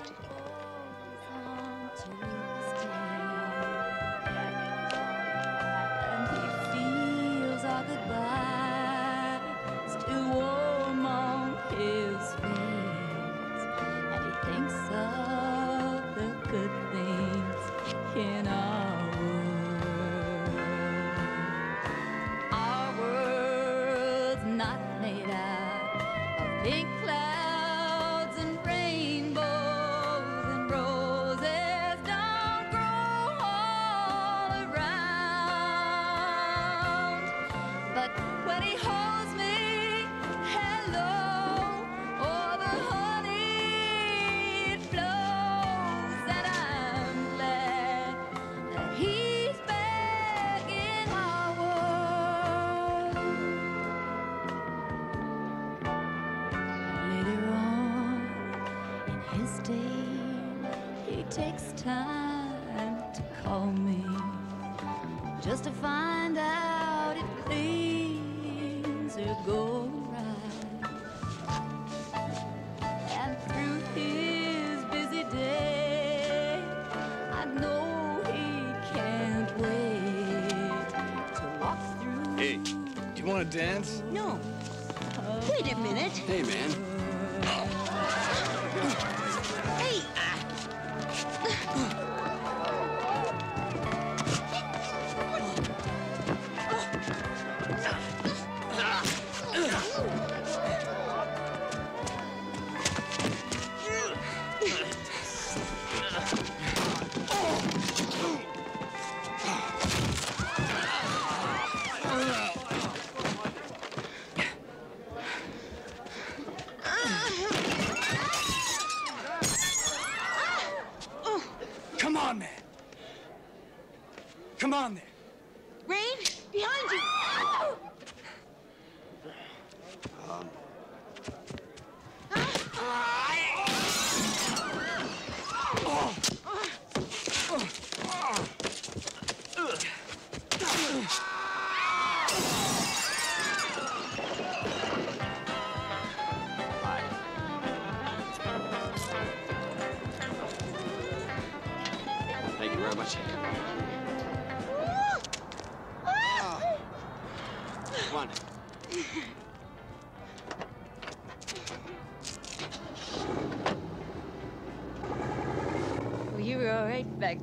Come on there. Rane, behind you! Um, Thank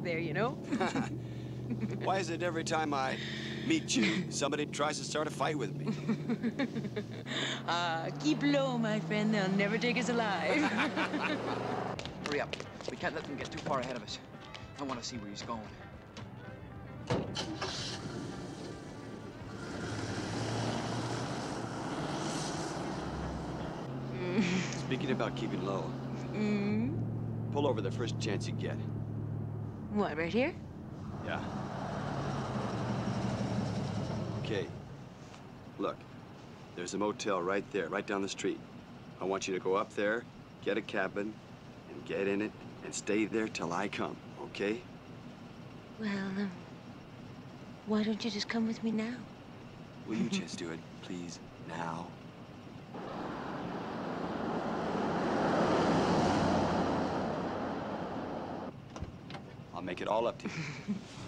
there, you know? Why is it every time I meet you, somebody tries to start a fight with me? Ah, keep low, my friend. They'll never take us alive. Hurry up. We can't let them get too far ahead of us. I want to see where he's going. Speaking about keeping low, mm. pull over the first chance you get. What, right here? Yeah. Okay. Look, there's a motel right there, right down the street. I want you to go up there, get a cabin, and get in it, and stay there till I come, okay? Well, um, why don't you just come with me now? Will you just do it, please, now? I'll make it all up to you.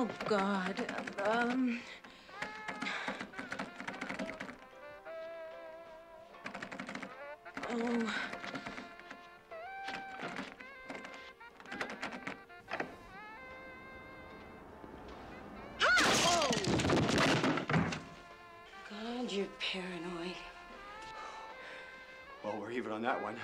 Oh, God. Um. Oh. God, you're paranoid. Well, we're even on that one.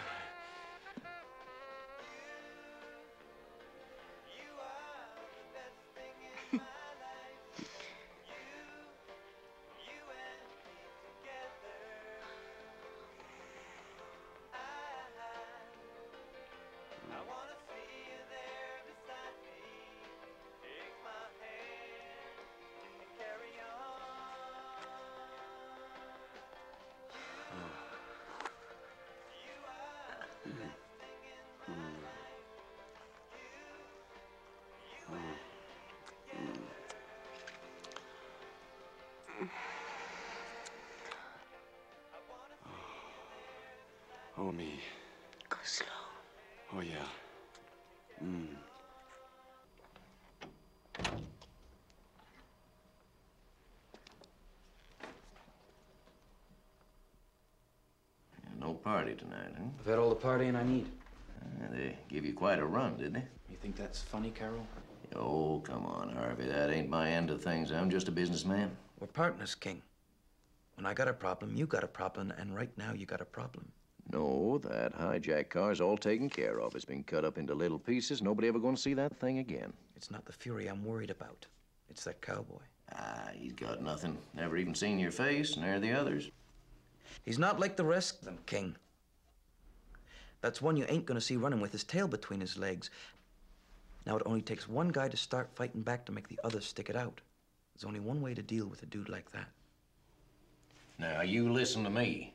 Oh, me. Go slow. Oh, yeah. Mm. No party tonight, huh? I've had all the partying I need. Uh, they give you quite a run, didn't they? You think that's funny, Carroll? Oh, come on, Harvey. That ain't my end of things. I'm just a businessman. We're partners, King. When I got a problem, you got a problem, and right now you got a problem. No, that hijack car's all taken care of. It's been cut up into little pieces. Nobody ever gonna see that thing again. It's not the Fury I'm worried about. It's that cowboy. Ah, he's got nothing. Never even seen your face, nor the others. He's not like the rest of them, King. That's one you ain't gonna see running with his tail between his legs. Now, it only takes one guy to start fighting back to make the others stick it out. There's only one way to deal with a dude like that. Now, you listen to me.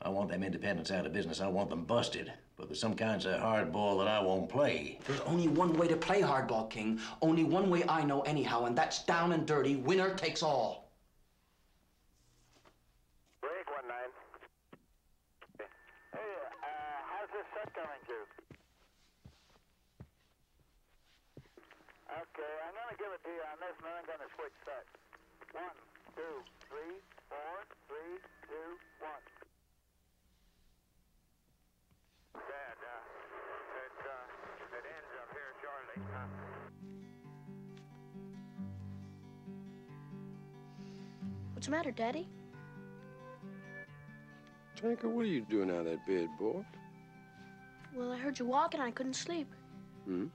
I want them independents out of business. I want them busted. But there's some kinds of hardball that I won't play. There's only one way to play hardball, King. Only one way I know, anyhow, and that's down and dirty. Winner takes all. Break one nine. Hey, uh, how's this set coming, Duke? Okay, I'm gonna give it to you on this, and then I'm gonna switch sets. One, two, three, four, three, two, one. What's the matter, Daddy? Tanker, what are you doing out of that bed, boy? Well, I heard you walking and I couldn't sleep. Hmm?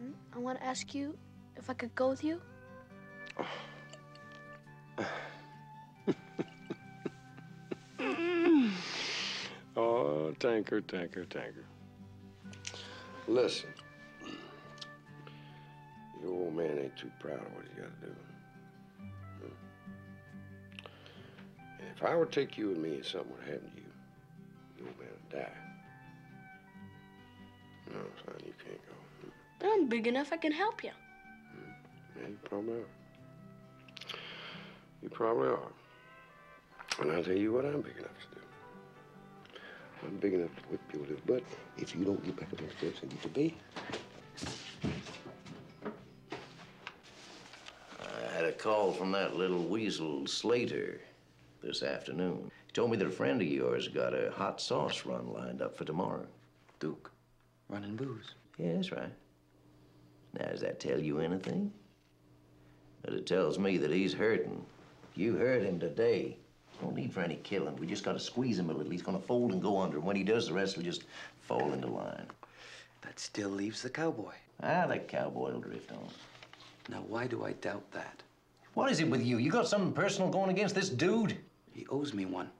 Hmm? I want to ask you if I could go with you. Oh, Tanker, Tanker, Tanker. Listen. Your old man ain't too proud of what he's got to do. If I were to take you and me and something would happen to you, your old man would die. No, son, you can't go. But I'm big enough I can help you. Hmm. Yeah, you probably are. You probably are. And I'll tell you what I'm big enough to do. I'm big enough to whip you with his butt if you don't get back up on the steps and get to bed. I had a call from that little weasel Slater this afternoon. He told me that a friend of yours got a hot sauce run lined up for tomorrow. Duke, running booze. Yeah, that's right. Now, does that tell you anything? But it tells me that he's hurting. You hurt him today. No need for any killing. We just gotta squeeze him a little. He's gonna fold and go under. And when he does, the rest will just fall into line. That still leaves the cowboy. Ah, the cowboy will drift on. Now, why do I doubt that? What is it with you? You got something personal going against this dude? He owes me one.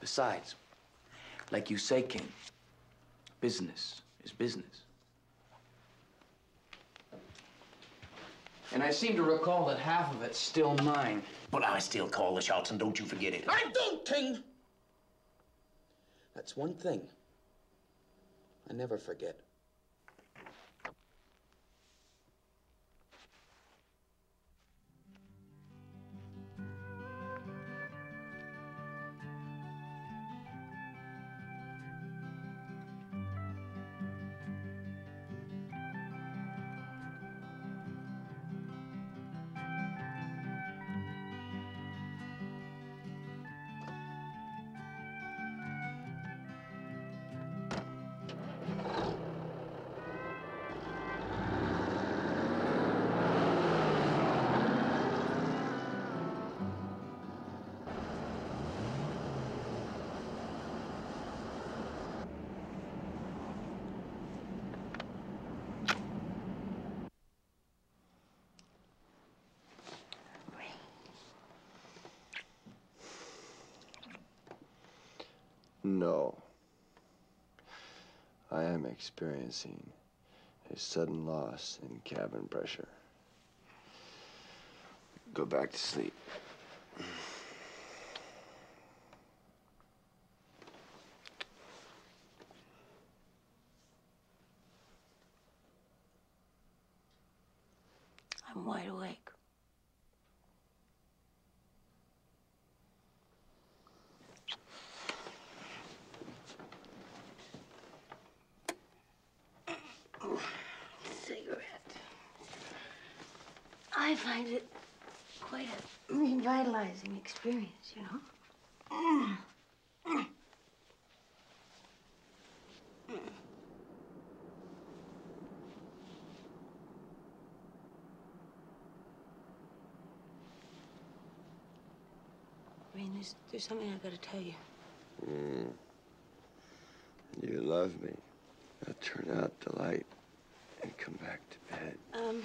Besides, like you say, King, business is business. And I seem to recall that half of it's still mine. But I still call the shots, and don't you forget it. I don't, King! That's one thing I never forget. No. I am experiencing a sudden loss in cabin pressure. Go back to sleep. I'm wide awake. Cigarette. I find it quite a revitalizing experience, you know? Rane, there's, there's something I gotta tell you. Mm. You love me. Now turn out the light and come back to bed. Um,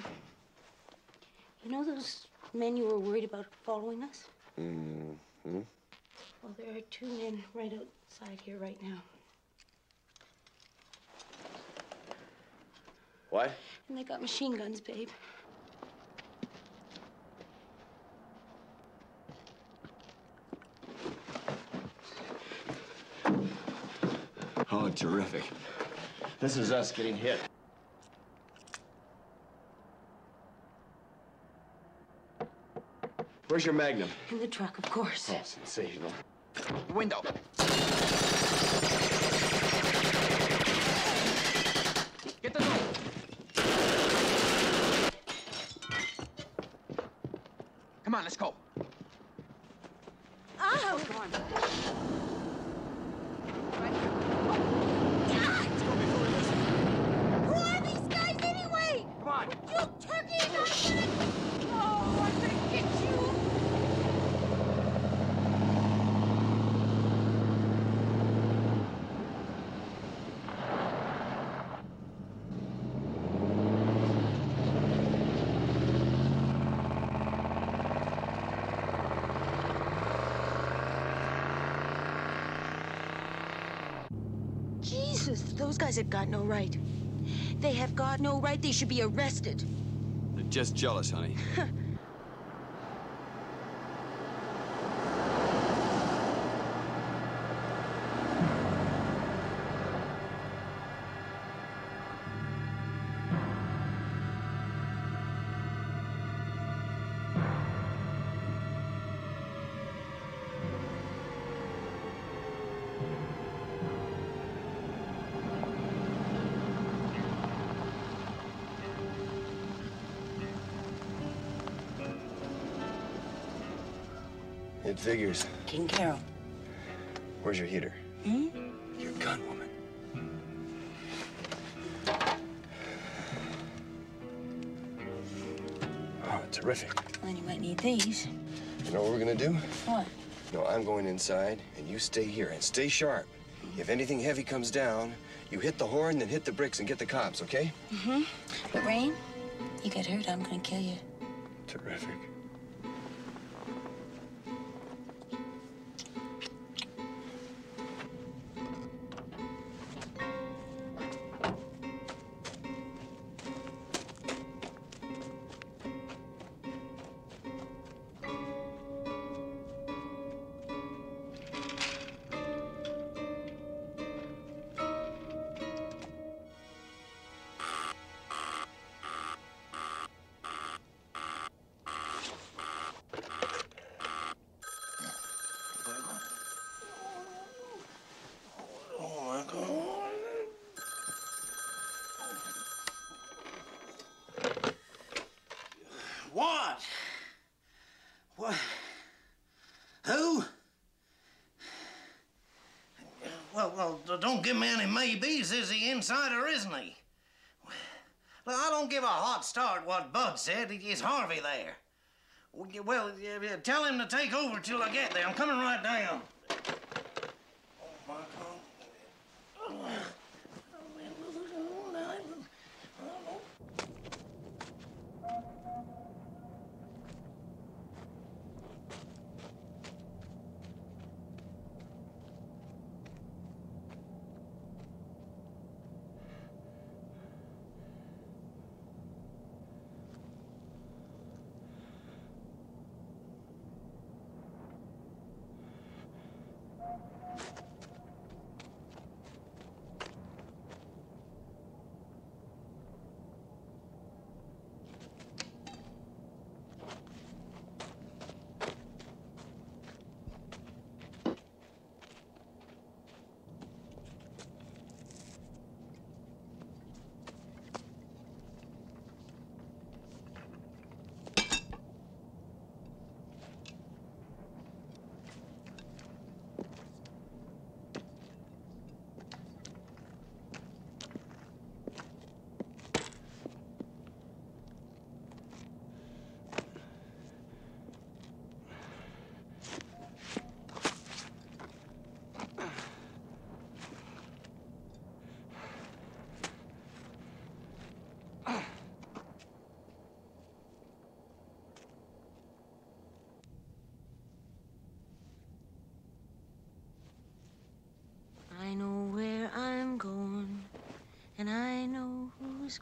you know those men you were worried about following us? Mm-hmm. Well, there are two men right outside here right now. What? And they got machine guns, babe. Terrific. This is us getting hit. Where's your magnum? In the truck, of course. Oh, sensational. Window. Get the door. Come on, let's go. Oh, come on. Who are these guys anyway? Come on. You turkey nuts! Oh, I'm gonna get you. Jesus, those guys have got no right. They have got no right. They should be arrested. They're just jealous, honey. It figures. King Carroll. Where's your heater? Hmm? Your gun, woman. Oh, terrific. Then you might need these. You know what we're gonna do? What? No, I'm going inside, and you stay here and stay sharp. If anything heavy comes down, you hit the horn, then hit the bricks and get the cops, okay? Mm-hmm. But Rane, you get hurt, I'm gonna kill you. Terrific. Well, d- don't give me any maybes. Is he inside or isn't he? Well, I don't give a hot start what Bud said. Is Harvey there? Well, tell him to take over till I get there. I'm coming right down.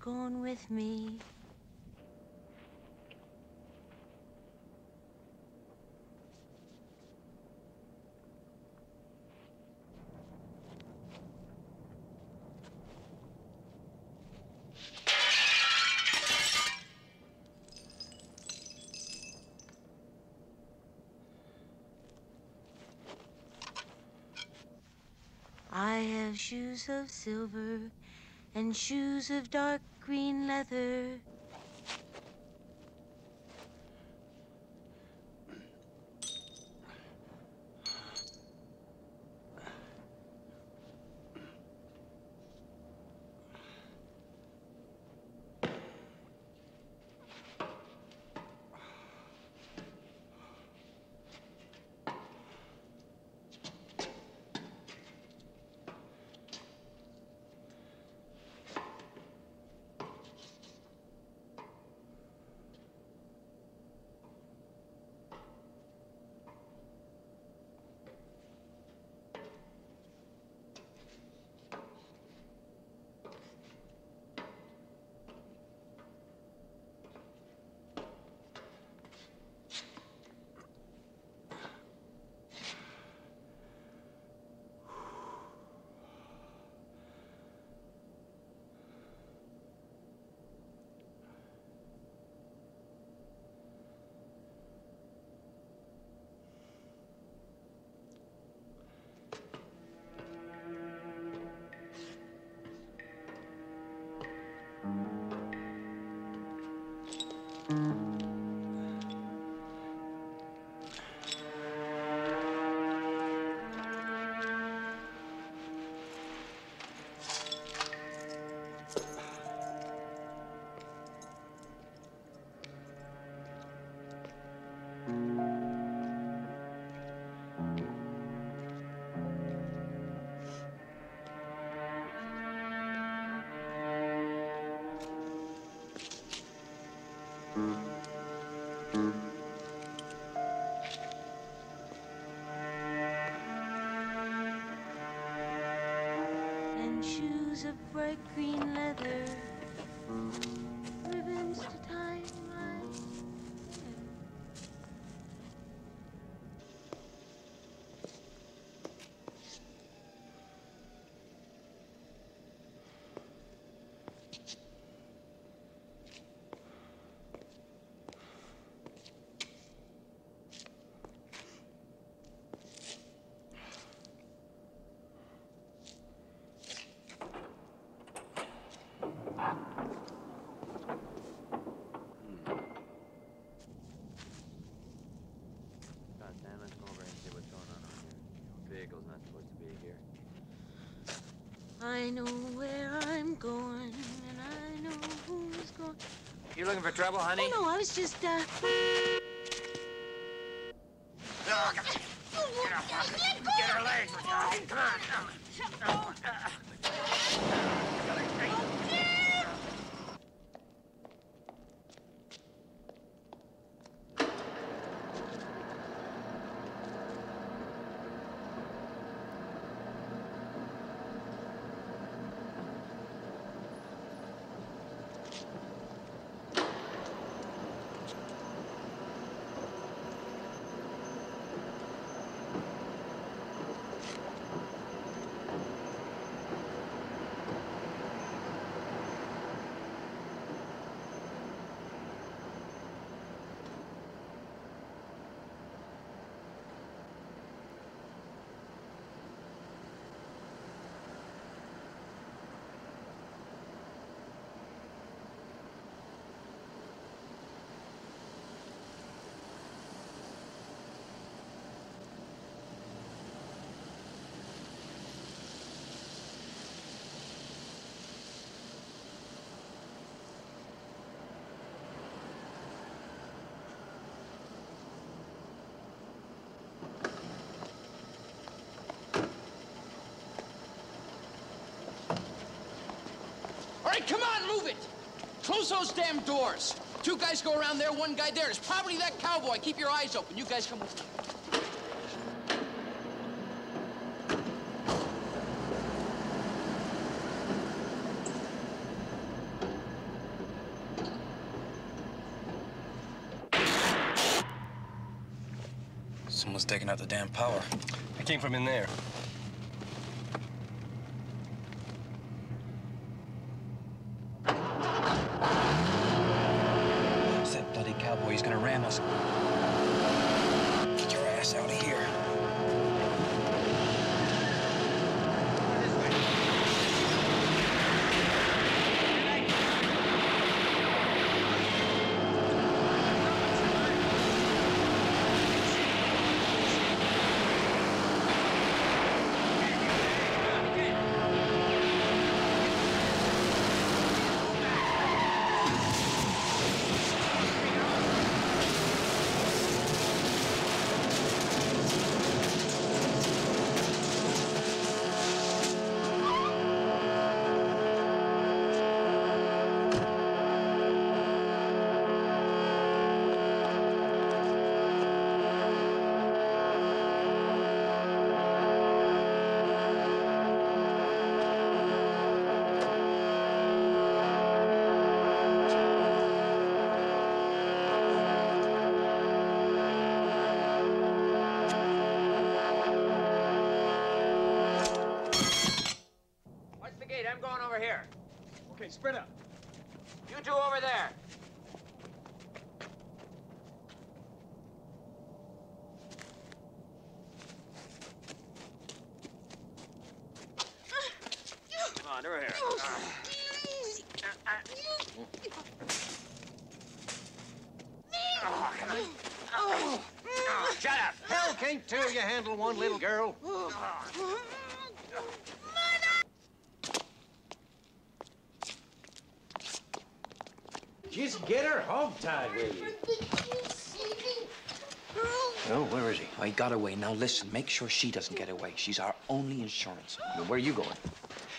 Going with me. I have shoes of silver and shoes of dark green leather. I know where I'm going, and I know who's going. You looking for trouble, honey? Oh no, I was just uh. right, come on, move it! Close those damn doors. Two guys go around there, one guy there. There's probably that cowboy. Keep your eyes open. You guys come with me. Someone's taking out the damn power. It came from in there. Spread out. You two over there. Come on, over here. Oh, come on. Oh, shut up. Hell, can't two you handle one little girl? Just get her hog-tied, will you? Oh, where is he? Oh, he got away. Now listen, make sure she doesn't get away. She's our only insurance. Where are you going?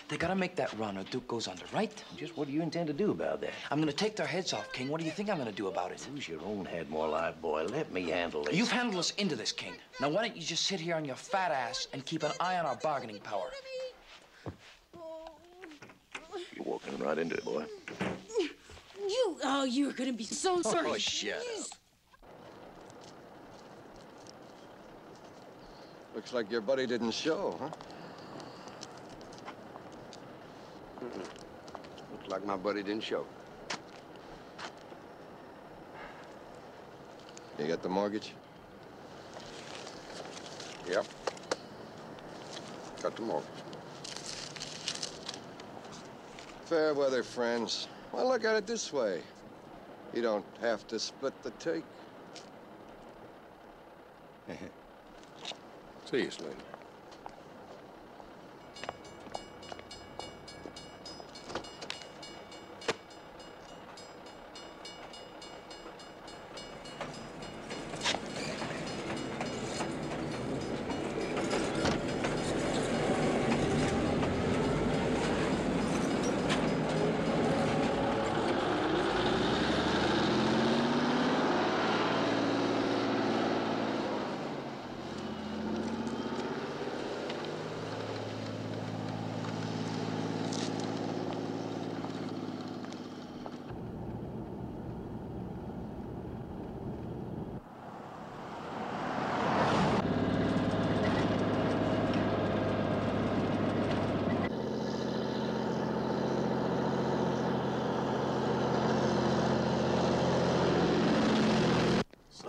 They gotta make that run or Duke goes under, right? Just what do you intend to do about that? I'm gonna take their heads off, King. What do you think I'm gonna do about it? Use your own head more live, boy. Let me handle this. You've handled us into this, King. Now why don't you just sit here on your fat ass and keep an eye on our bargaining power? You're walking right into it, boy. Oh, you, oh, you're gonna be so oh, sorry. Oh, shut up. Looks like your buddy didn't show, huh? Mm-mm. Looks like my buddy didn't show. You got the mortgage? Yep. Got the mortgage. Fair weather friends. Well, look at it this way. You don't have to split the take. See you.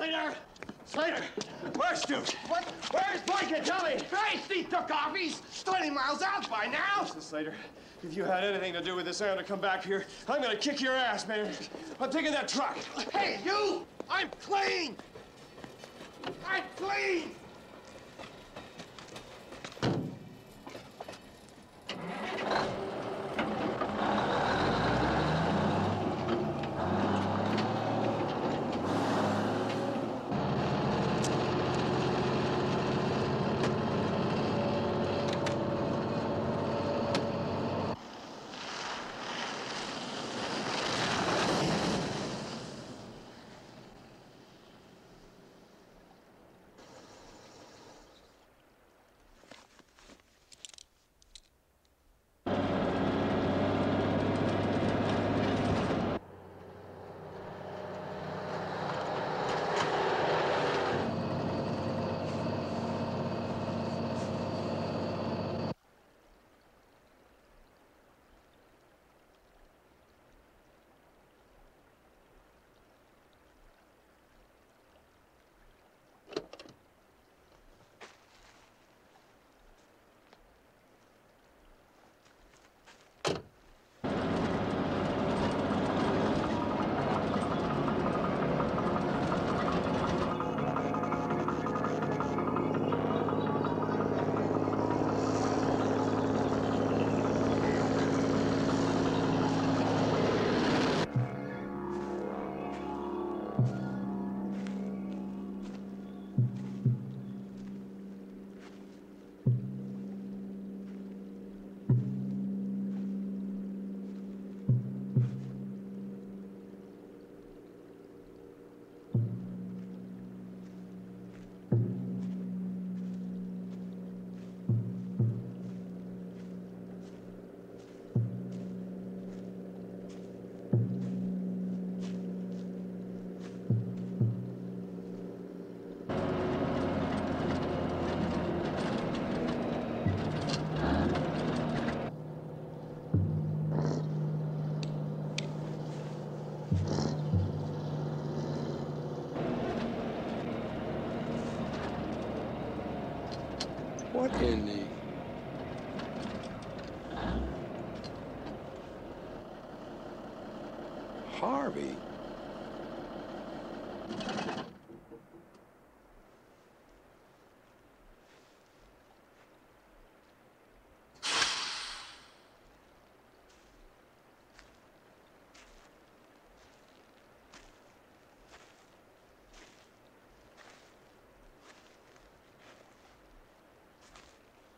Slater! Slater! Where's Duke? What? Where's Blanket? Tell me! Christ, he took off. He's 20 miles out by now. Mr. Slater, if you had anything to do with this I errand to come back here, I'm gonna kick your ass, man. I'm taking that truck. Hey, you! I'm clean! I'm clean!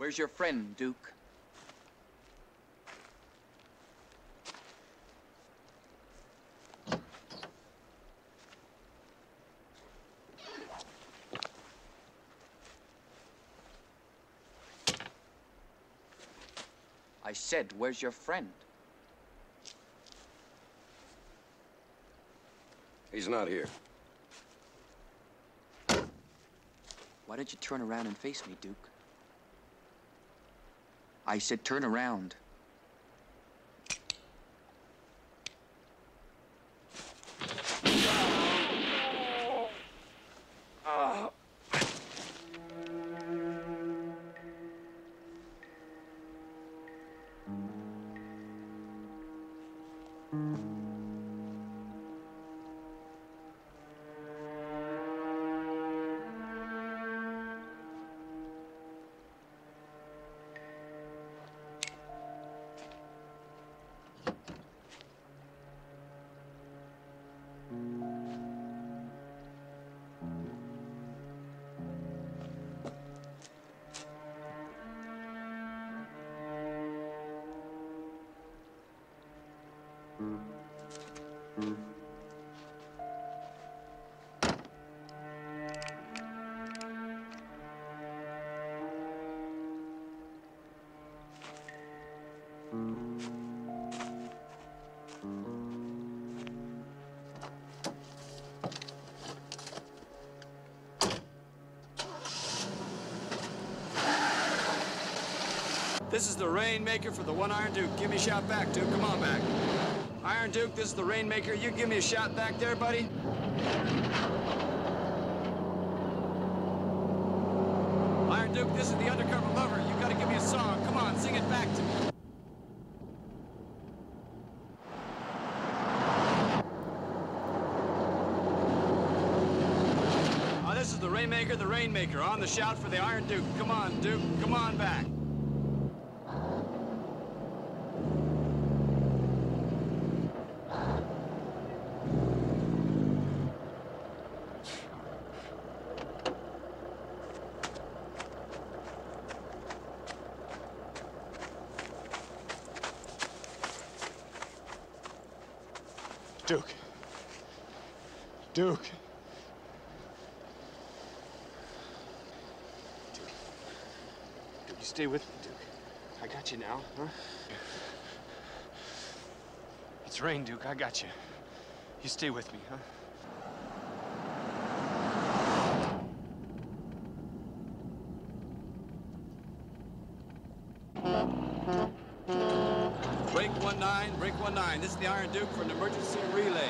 Where's your friend, Duke? I said, where's your friend? He's not here. Why don't you turn around and face me, Duke? I said turn around. The Rainmaker for the One Iron Duke. Give me a shot back, Duke. Come on back. Iron Duke, this is the Rainmaker. You give me a shot back there, buddy. Iron Duke, this is the Undercover Lover. You've gotta give me a song. Come on, sing it back to me. Oh, this is the Rainmaker, the Rainmaker, on the shout for the Iron Duke. Come on, Duke. Come on back. Duke. Duke. Duke. Duke, you stay with me, Duke. I got you now, huh? Rane, Duke. I got you. You stay with me, huh? Break 19, break 19. This is the Iron Duke for an emergency relay.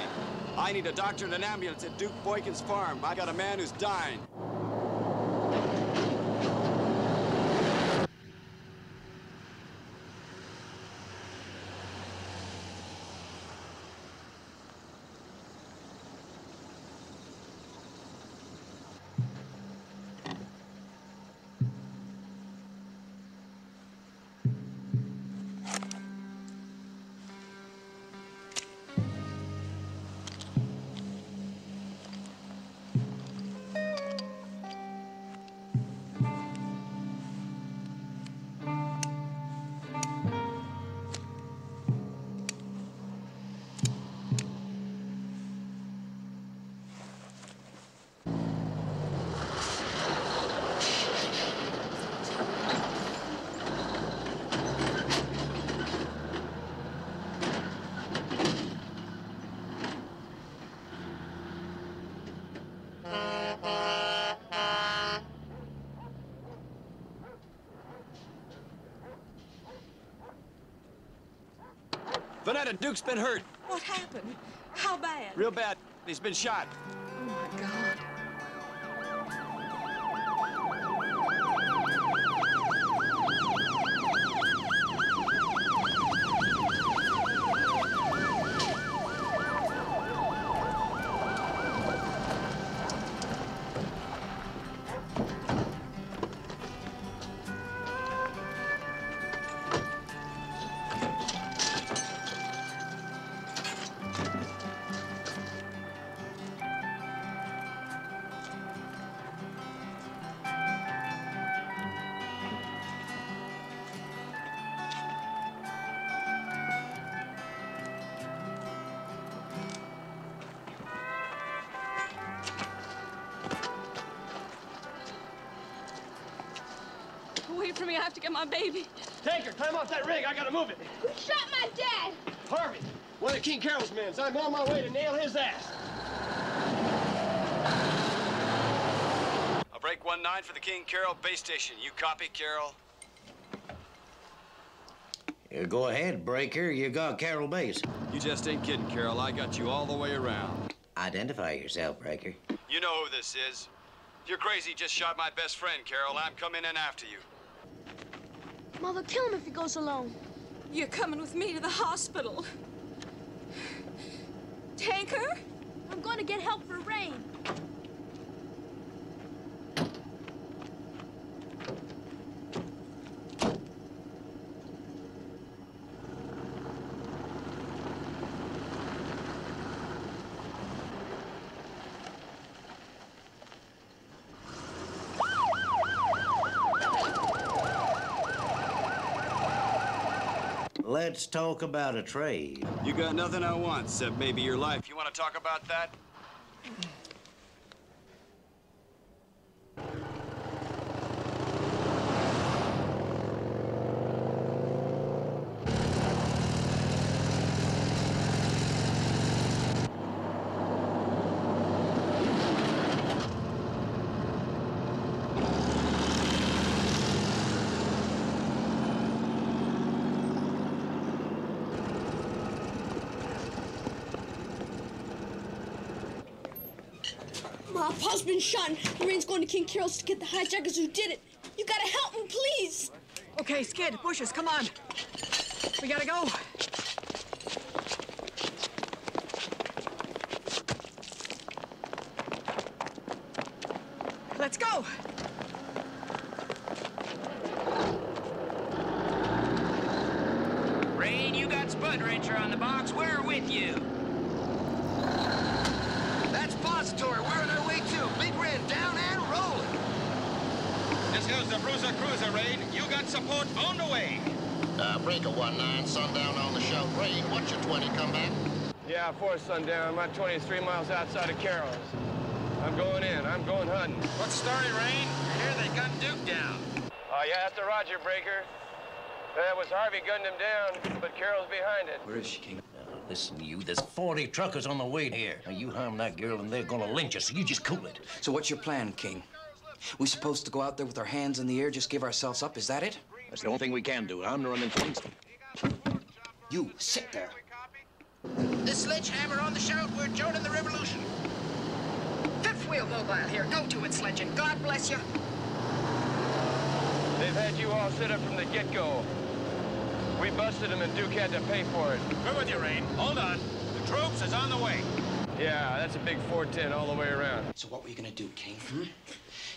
I need a doctor and an ambulance at Duke Boykin's farm. I got a man who's dying. Vanetta, Duke's been hurt. What happened? How bad? Real bad. He's been shot. I'm on my way to nail his ass. I'll break 1-9 for the King Carroll base station. You copy, Carroll? Yeah, go ahead, Breaker. You got Carroll Base. You just ain't kidding, Carroll. I got you all the way around. Identify yourself, Breaker. You know who this is. You're crazy, just shot my best friend, Carroll. I'm coming in after you. Mother, kill him if he goes alone. You're coming with me to the hospital. Tanker? I'm going to get help for Rane. Let's talk about a trade. You got nothing I want, except maybe your life. You want to talk about that? Ma, Pa's been shot and Rane's going to King Carroll's to get the hijackers who did it. You gotta help him, please. Okay, Skid, bushes, come on. We gotta go. Twenty-three is three miles outside of Carroll's. I'm going in. I'm going hunting. What's the story, Rane? Here they gunned Duke down. Oh, uh, yeah, that's a Roger Breaker. That was Harvey gunned him down, but Carroll's behind it. Where is she, King? Now, listen, you, there's 40 truckers on the way here. Now, you harm that girl, and they're gonna lynch us, so you just cool it. So what's your plan, King? We supposed to go out there with our hands in the air, just give ourselves up, is that it? That's the only thing we can do. I'm running things. You, sit there. This sledgehammer on the shout. We're joining the revolution. Fifth wheel mobile here. Go to it, Sledgen. God bless you. They've had you all set up from the get-go. We busted them and Duke had to pay for it. We're with you, Rane. Hold on. The troops is on the way. Yeah, that's a big 410 all the way around. So what were you gonna do, King? Hmm?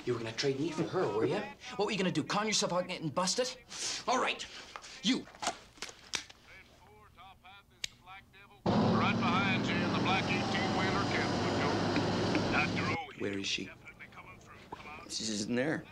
You were gonna trade me for her, were you? What were you gonna do? Con yourself out getting busted? All right, you. Right behind you in the black 18-wheeler Captain Not through. Where is she? She's isn't there.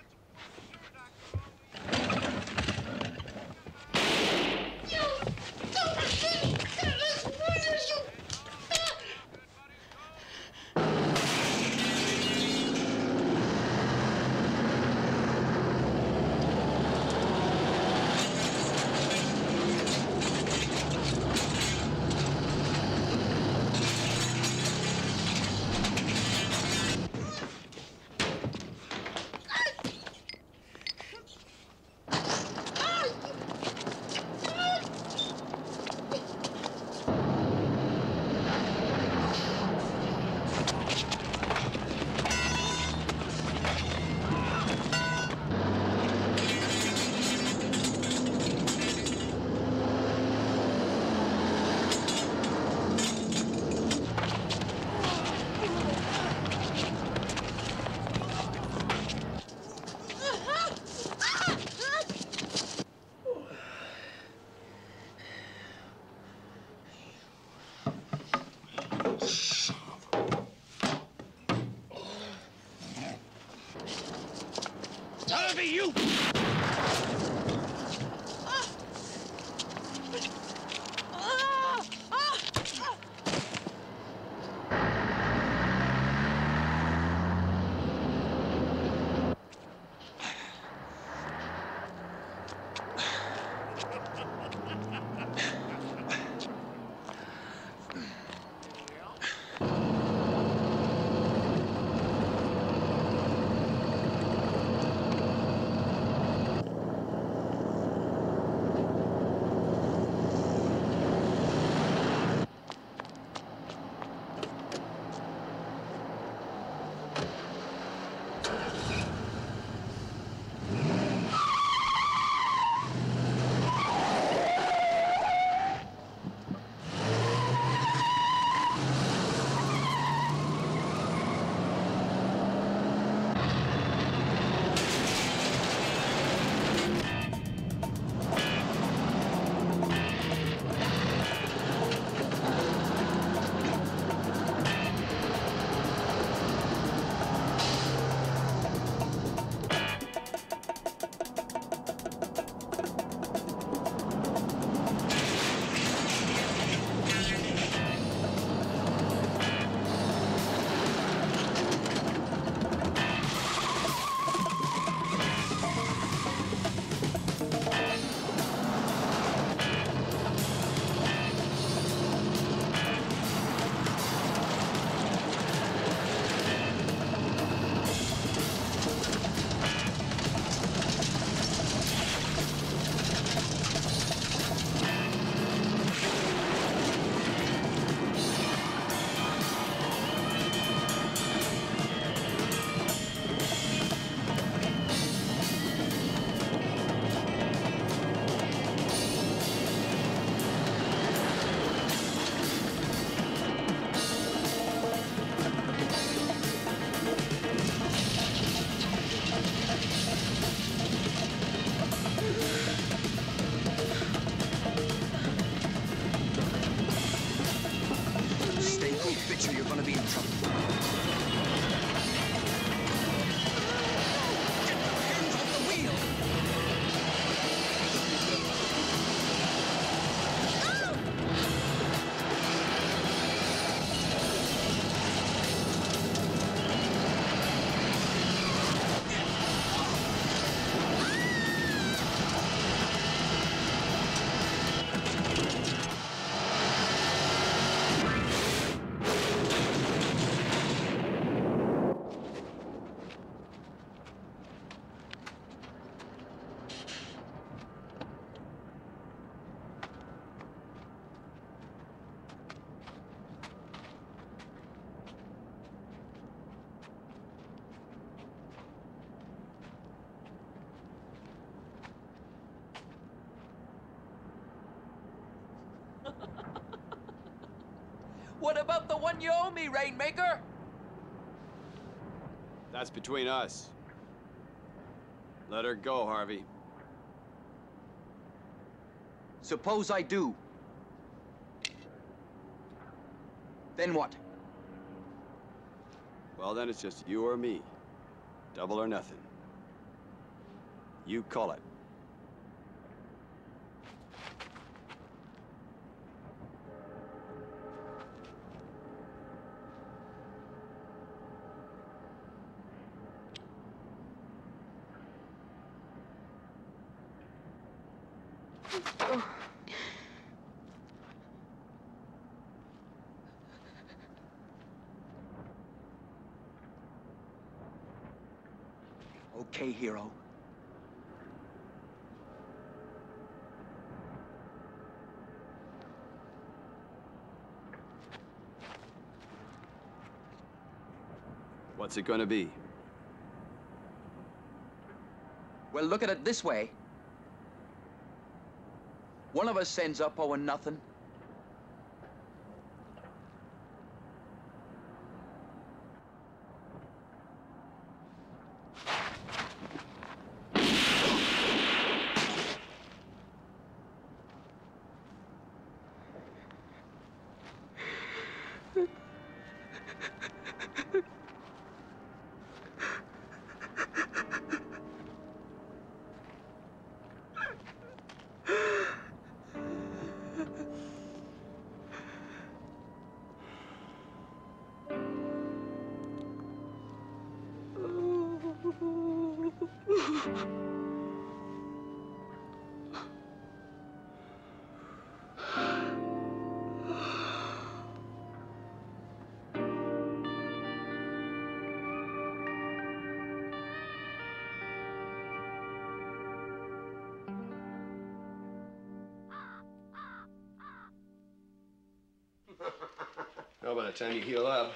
About the one you owe me, Rainmaker? That's between us. Let her go, Harvey. Suppose I do. Then what? Well, then it's just you or me. Double or nothing. You call it. Okay, hero. What's it gonna be? Well, look at it this way. One of us sends up owing nothing. The time you heal up,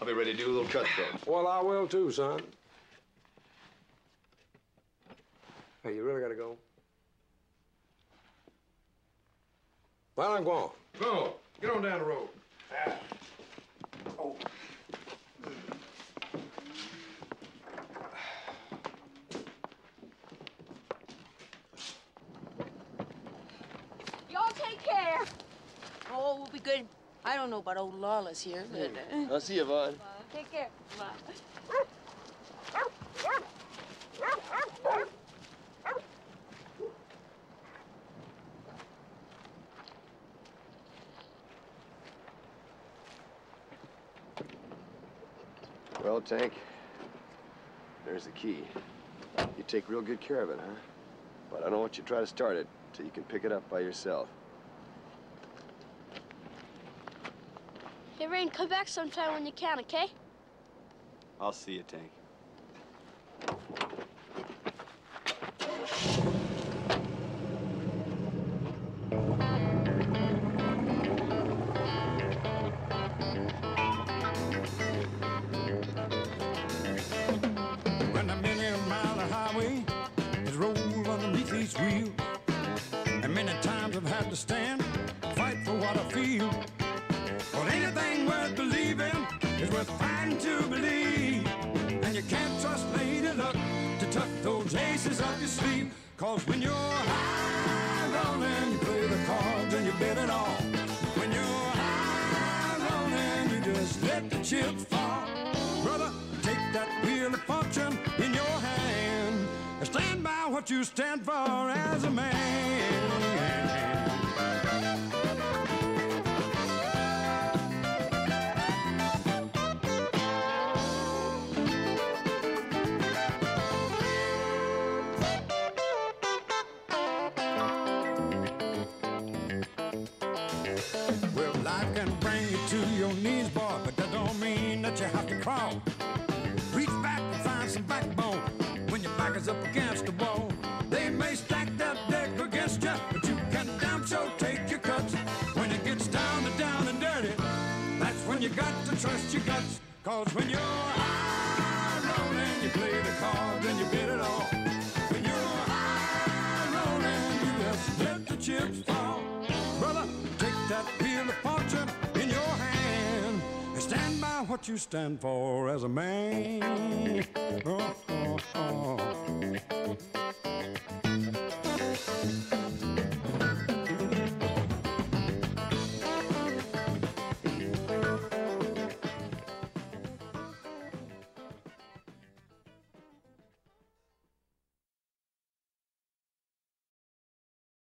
I'll be ready to do a little cutthroat. Well, I will too, son. Hey, you really gotta go? Well, I'm going. Go. Get on down the road. Ah. Oh. Y'all take care. Oh, we'll be good. I don't know about old Lawless here, but. Uh, I'll see you, Vaughn. take care. Bye. Well, Tank, there's the key. You take real good care of it, huh? But I don't want you to try to start it till you can pick it up by yourself. Rane, come back sometime when you can, okay? I'll see you, Tank. Trust your guts. Cause when you're high rolling, you play the cards and you bet it all. When you're high rolling, you just let the chips fall. Brother, take that wheel of fortune in your hand and stand by what you stand for as a man.